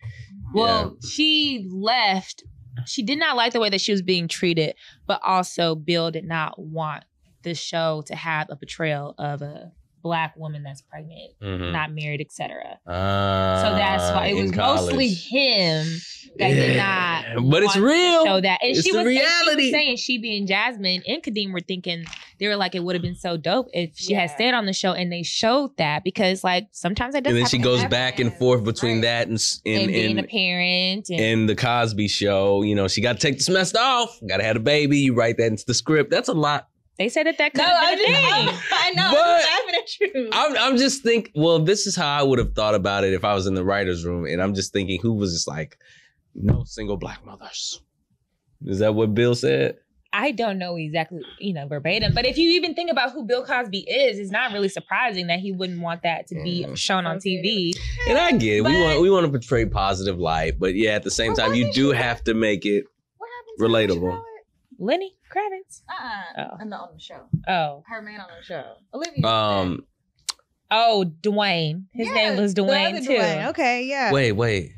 Well, she left. She did not like the way that she was being treated, but also Bill did not want the show to have a portrayal of a black woman that's pregnant,
Mhm.
not married, etc.
Ah,
So that's why it was mostly him that did not.
but it's real.
Show that, and
It's
she was, and she was
reality.
saying she being Jasmine and Kadeem were thinking they were like it would have been so dope if she had stayed on the show, and they showed that because like sometimes that does
And then she goes back and forth between
Right.
that and s-
and,
and
being a parent and,
and the Cosby Show. You know, she got to take the semester off. Got to have a baby. You write that into the script. That's a lot.
they said that that could
No,
have
I
been a
just,
thing.
I know.
But-
I'm laughing at you.
I'm, I'm just think. Well, this is how I would have thought about it if I was in the writers' room, and I'm just thinking, who was just like, no single black mothers. Is that what Bill said?
I don't know exactly, you know, verbatim, but if you even think about who Bill Cosby is, it's not really surprising that he wouldn't want that to be
Mm.
shown on TV.
And I get it. we want we want to portray positive light, but yeah, at the same time, you do
she-
have to make it.
what happened to her?
Relatable.
Lenny Kravitz.
call? Uh-uh.
Oh.
I'm not on the show.
Oh,
Her man on the show. Olivia.
Um,
oh, Dwayne. His name was Dwayne too.
Okay, yeah.
wait, wait.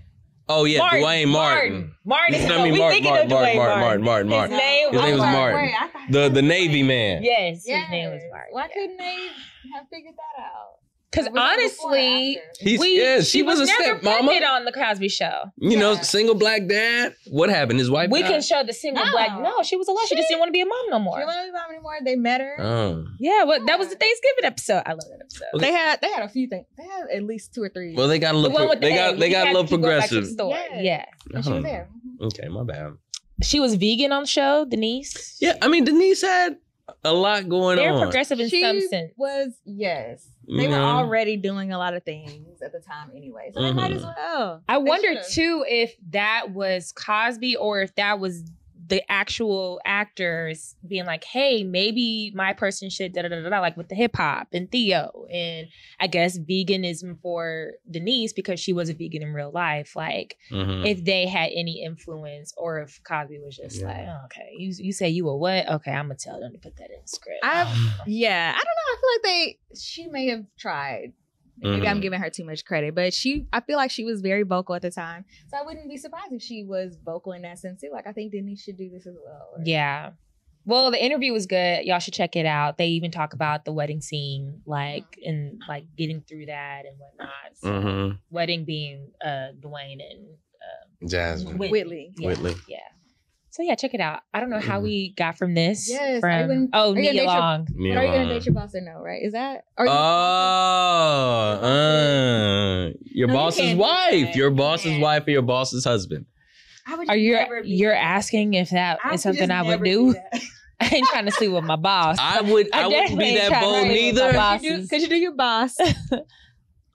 Oh yeah, Dwayne Martin.
Martin.
I mean,
we
Martin, Martin, Martin, Martin, Martin, Martin,
His
Martin.
name,
His name was Martin.
Wait,
The the Navy man.
Yes,
Yes.
his name was Martin.
Why couldn't they have figured that out?
Because
Was that before or
honestly.
He's,
we,
yeah, she, was, a
never
stepmama.
pregnant on the Cosby Show.
You know, single black dad. What happened? His wife.
We
died?
can show the single
No.
black. No, she was alive. She, just didn't want to be a mom no more.
She don't want to be mom anymore. They met her.
Oh.
yeah, well, that was the Thanksgiving episode. I love that episode.
Okay.
They had they had a few things. They had at least two or three.
Well, they got a little.
one
pro-
with the
they got they got a little
to go back to the
progressive.
story.
Yeah.
Yeah.
and she
Oh.
was there. Mhm.
Okay, my bad.
She was vegan on the show, Denise.
Yeah, I mean Denise had a lot going
They're
on.
progressive in
She
some sense.
was yes. They
You
were
know?
already doing a lot of things at the time anyway, so they might as mm-hmm. well.
I
They
wonder
should've.
too if that was Cosby or if that was the actual actors being like, "Hey, maybe my person should da da da da," da," like with the hip hop and Theo, and I guess veganism for Denise because she was a vegan in real life. Like,
Mhm.
if they had any influence, or if Cosby was just
Yeah.
like, oh, "Okay, you you say you were what? Okay, I'm gonna tell them to put that in the script."
I yeah, I don't know. I feel like they she may have tried. Maybe I'm
Mhm.
giving her too much credit, but she I feel like she was very vocal at the time, so I wouldn't be surprised if she was vocal in that sense too. Like I think Denise should do this as well. or-
Yeah. Well, the interview was good. Y'all should check it out. They even talk about the wedding scene, like and like getting through that and whatnot. So,
Mhm.
Wedding being uh Dwayne and
Jasmine.
Whit-
Whitley.
yeah,
Whitley.
Yeah. So yeah, check it out. I don't know how
Mhm.
we got from this.
Yes, are you gonna-
oh
are you gonna
Nia
date your-
Long.
But are you gonna date your boss or no? Right? Is that? Are you,
Oh, uh, your
No,
boss's
can't
wife, your boss's
can't.
wife, or your boss's husband.
I would
Are you
never
you're
that.
asking if that
I
is something
just
I would do? I ain't trying to sleep with my boss.
I would, I,
I
wouldn't be that
trying
bold
sleep with my
neither.
boss.
Could you, do- could you do your boss?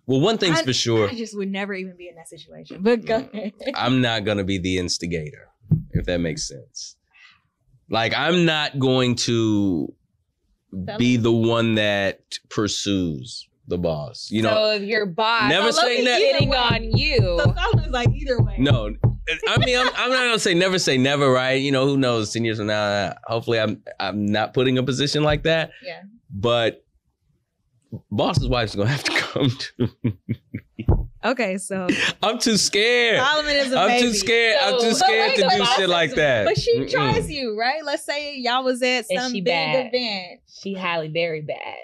Well, one thing's
I-
for sure,
I just would never even be in that situation. But go ahead.
I'm not gonna be the instigator, if that makes sense. Like, I'm not going to be the one that pursues the boss. You know,
so if your boss
Never say never.
hitting on you.
So Solomon's like either way.
No, I mean I'm, I'm not gonna say never say never, right? You know, who knows? Ten years from now, hopefully I'm I'm not putting a position like that.
Yeah.
But boss's wife's gonna have to come to.
Okay, so
I'm too scared.
Solomon is a
I'm
baby.
too scared. I'm too scared
wait,
to do
boss
shit
is-
like that.
But she
Mm-mm.
tries you, right? Let's say y'all was at
And
some
she
big
bad.
event.
She highly very bad.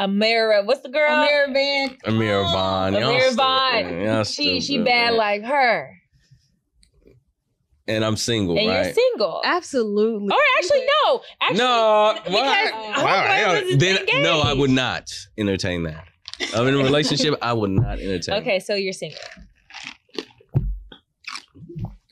Amira, what's the girl?
Amira Van.
Amira Vaughn. y'all
Amir. Vaughn. She she
stupid,
bad
man.
like her.
And I'm single,
and
right?
you're single.
Absolutely.
or actually no. Actually
no,
because
why?
Homeboy
Why? Then, no, I would not entertain that. I'm in a relationship. I would not entertain.
Okay, so you're single.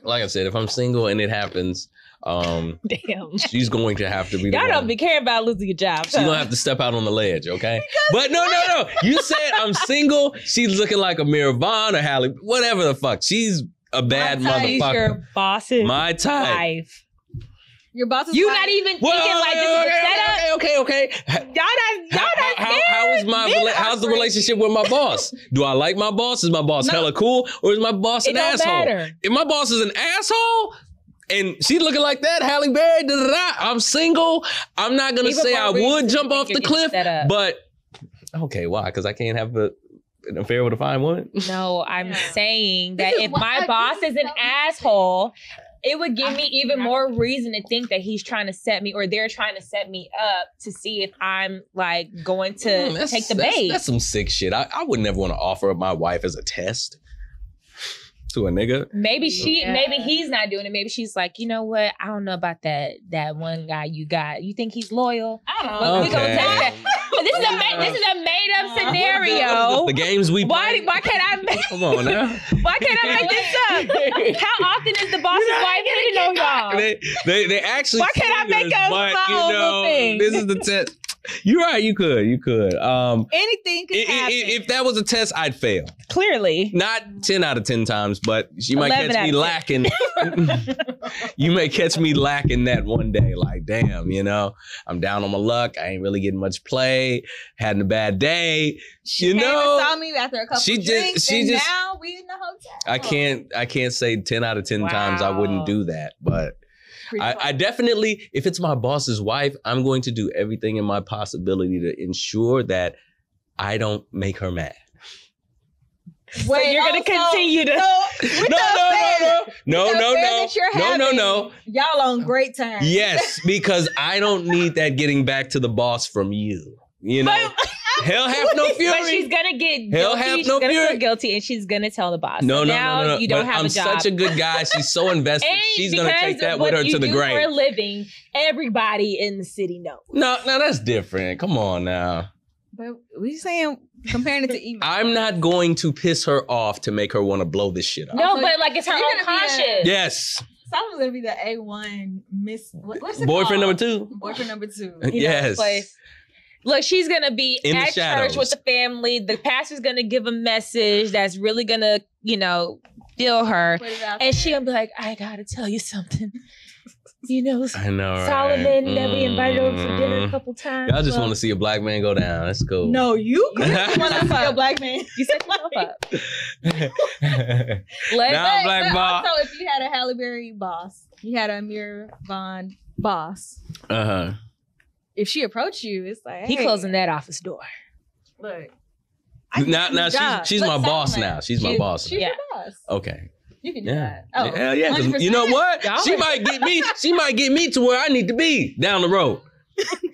like I said, if I'm single and it happens, um,
Damn.
she's going to have to be.
Y'all don't be caring about losing your job.
She's gonna have to step out on the ledge, okay? But no, no, no. You said I'm single. She's looking like a Vaughn or Halle, whatever the fuck. She's a bad
My
motherfucker.
your boss's
My type.
wife.
Your boss is
You
like,
not even
Well,
thinking like this is a setup.
okay, okay, okay, okay.
Y'all not, y'all
How,
not
how,
scared.
how is my rela-
are
how's the relationship with my boss? Do I like my boss? Is my boss
No.
hella cool or is my boss
It
an
don't
asshole?
matter.
If my boss is an asshole and she looking like that, Halle Berry, da, da, da, I'm single. I'm not gonna
Even
say I would jump off the cliff, but okay, why? Because I can't have a, an affair with a fine woman.
No, I'm
Yeah.
saying that if my
I
boss is an asshole, it would give
I-
me even
I-
more reason to think that he's trying to set me or they're trying to set me up to see if I'm like going to
Mm, that's-
take the
that's-
bait.
That's, some sick shit. I, I would never want to offer up my wife as a test to a nigga.
Maybe she,
Yeah.
maybe he's not doing it. Maybe she's like, you know what? I don't know about that that one guy you got. You think he's loyal?
I don't know.
Well, we gonna
Okay.
take that. But this is a ma- this is a made up scenario.
The games we
Why
play.
why can't I make
Come on now.
why can't I make this up? How often is the boss's wife hitting on y'all?
they, they, they actually.
Why can't I make
this,
a
but, you know,
thing?
This is the test. You're right. You could. You could. Um,
Anything could
i- i-
happen.
if that was a test, I'd fail.
Clearly.
Not ten out of ten times, but you might
11
catch me
out
lacking. you may catch me lacking that one day. Like, damn, you know, I'm down on my luck. I ain't really getting much play. Having a bad day.
she
you
came
know,
and saw me after a couple
she just-
drinks,
she
and
just-
now we in the hotel.
I can't. I can't say ten out of ten times I wouldn't do that, but.
Pretty
I. I definitely, if it's my boss's wife, I'm going to do everything in my possibility to ensure that I don't make her mad.
So you're gonna
also-
continue to
So, with
No, no, no, no, no, no, no,
that you're
no, no,
having,
no.
Y'all on great terms.
Yes, because I don't need that getting back to the boss from you. You know,
But
Hell have no fury.
But she's gonna get
Hell
guilty.
have
she's
no
gonna
fury.
feel guilty, and she's gonna tell the boss.
no,
So
no,
now
no, no, no.
You don't
but
have
I'm
a job.
such a good guy. She's so invested. She's gonna take that with her to the grave.
For a living, everybody in the city knows.
No, no, that's different. Come on now.
But we saying comparing it to Ime.
I'm not going to piss her off to make her want to blow this shit up.
No, but like it's her
you're
own
gonna a-
conscience.
Yes.
Someone's gonna be the A one Miss. What, what's it
Boyfriend
called?
number two.
Boyfriend number two.
You know,
yes.
like, Look, she's gonna be
In
at church with the family. The pastor's gonna give a message that's really gonna, you know, feel her.
Put it out
And
there.
she gonna be like, I gotta tell you something. You know,
I know. right?
Solomon that we invited over for dinner a
Mm.
couple times.
Y'all just want to see a black man go down. That's cool.
No, you want to see a black man.
You set yourself up.
uh
Let
Now-
But-
Black
but
Bob.
Also, if you had a Halle Berry boss, you had a Amir Vaughn boss.
Uh huh.
If she approached you, it's like
he
hey,
closing that office door.
Look, I
Now, now she's she's my boss
Solomon,
now. She's my
she-
boss.
She's
Yeah.
your boss.
Okay.
You can do
Yeah.
that. Oh,
Hell yeah. 'cause
100%.
You know what? She might get me. She might get me to where I need to be down the road.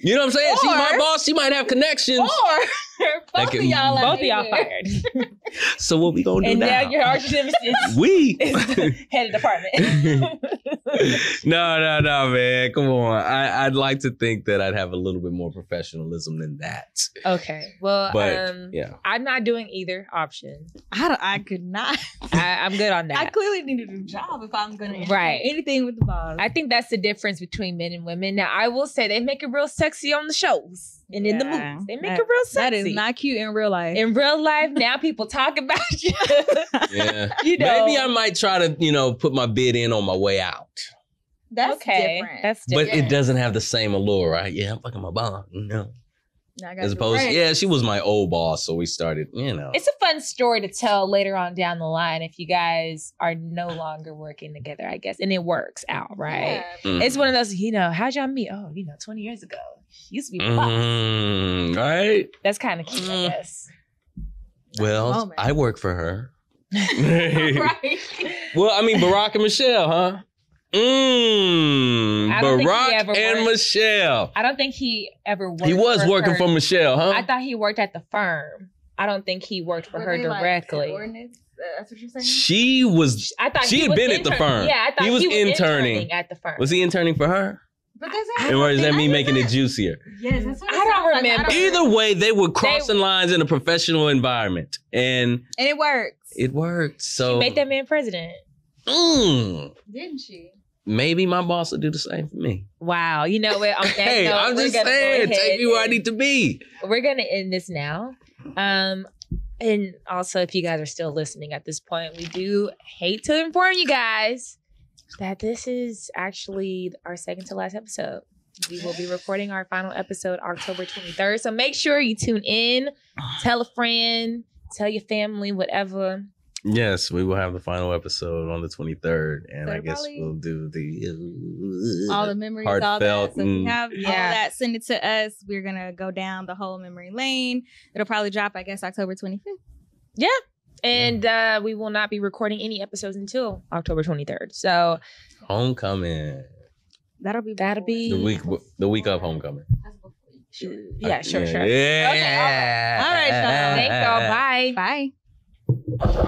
You know what I'm saying? She's my boss. She might have connections.
Or
That
both
can-
of y'all,
Both of y'all fired.
So what we gonna do
and now
now?
your arch nemesis is,
we.
is head of department.
no, no, no, man. Come on. I, I'd like to think that I'd have a little bit more professionalism than that.
okay. Well,
But
um,
yeah.
I'm not doing either option.
I don't. I could not.
I, I'm good on that.
I clearly need a new job if I'm gonna
Right.
anything with the boss.
I think that's the difference between men and women. Now, I will say they make it real sexy on the shows and in the
Yeah.
movies. They make
That-
it real sexy.
that is not cute in real life.
in real life. Now people talk about you.
Yeah.
you know,
Maybe I might try to, you know, put my bid in on my way out.
That's
okay.
different.
That's
But it doesn't have the same allure, right? Yeah, I'm fucking my boss. No.
Now I
As opposed,
right.
yeah, she was my old boss, so we started, you know.
It's a fun story to tell later on down the line if you guys are no longer working together, I guess, and it works out, right?
Yeah.
Mm.
It's one of those, you know, how'd y'all meet? Oh, you know, 20 years ago. Used to be my boss.
Mm, right?
That's kind of cute, I
Mm.
guess.
Well. I work for her.
right.
Well, I mean, Barack and Michelle, huh? Mmm.
I don't think he
Barack
ever
and
worked-
Michelle.
I don't think he ever worked
He was
for
working
her.
for Michelle, huh?
I thought he worked at the firm. I don't think he worked for
Were
her
they, like,
directly.
Uh, That's what you're saying.
she was.
I thought
She had
was
been at the firm.
Yeah, I thought
He was interning.
interning at the firm.
Was he interning for her?
But that's
And or is that me
I
making it juicier?
Yes, that's what
I don't
sounds like.
remember.
Either way, they were crossing lines in a professional environment, and
and it worked.
it worked. So she
Made that man president.
mm,
didn't she?
Maybe my boss will do the same for me.
Wow. You know what?
Hey,
note,
I'm just saying, take me where I need to be.
we're gonna end this now. Um, and also, if you guys are still listening at this point, we do hate to inform you guys that this is actually our second to last episode. We will be recording our final episode October 23rd. So make sure you tune in, tell a friend, tell your family, whatever.
Yes, we will have the final episode on the 23rd, and
So
I guess we'll do the
all the memories, all that.
Heartfelt
So if you
and-
have all
Yeah.
that, send it to us. We're gonna go down the whole memory lane. It'll probably drop, I guess, October 25th. Yeah.
And uh, we will not be recording any episodes until October 23rd. So
homecoming.
That'll be
That'll be-
The week, the week of homecoming.
yeah, sure,
yeah,
sure.
Yeah.
Okay, all right. All right, y'all.
Thank y'all. Bye.
Bye.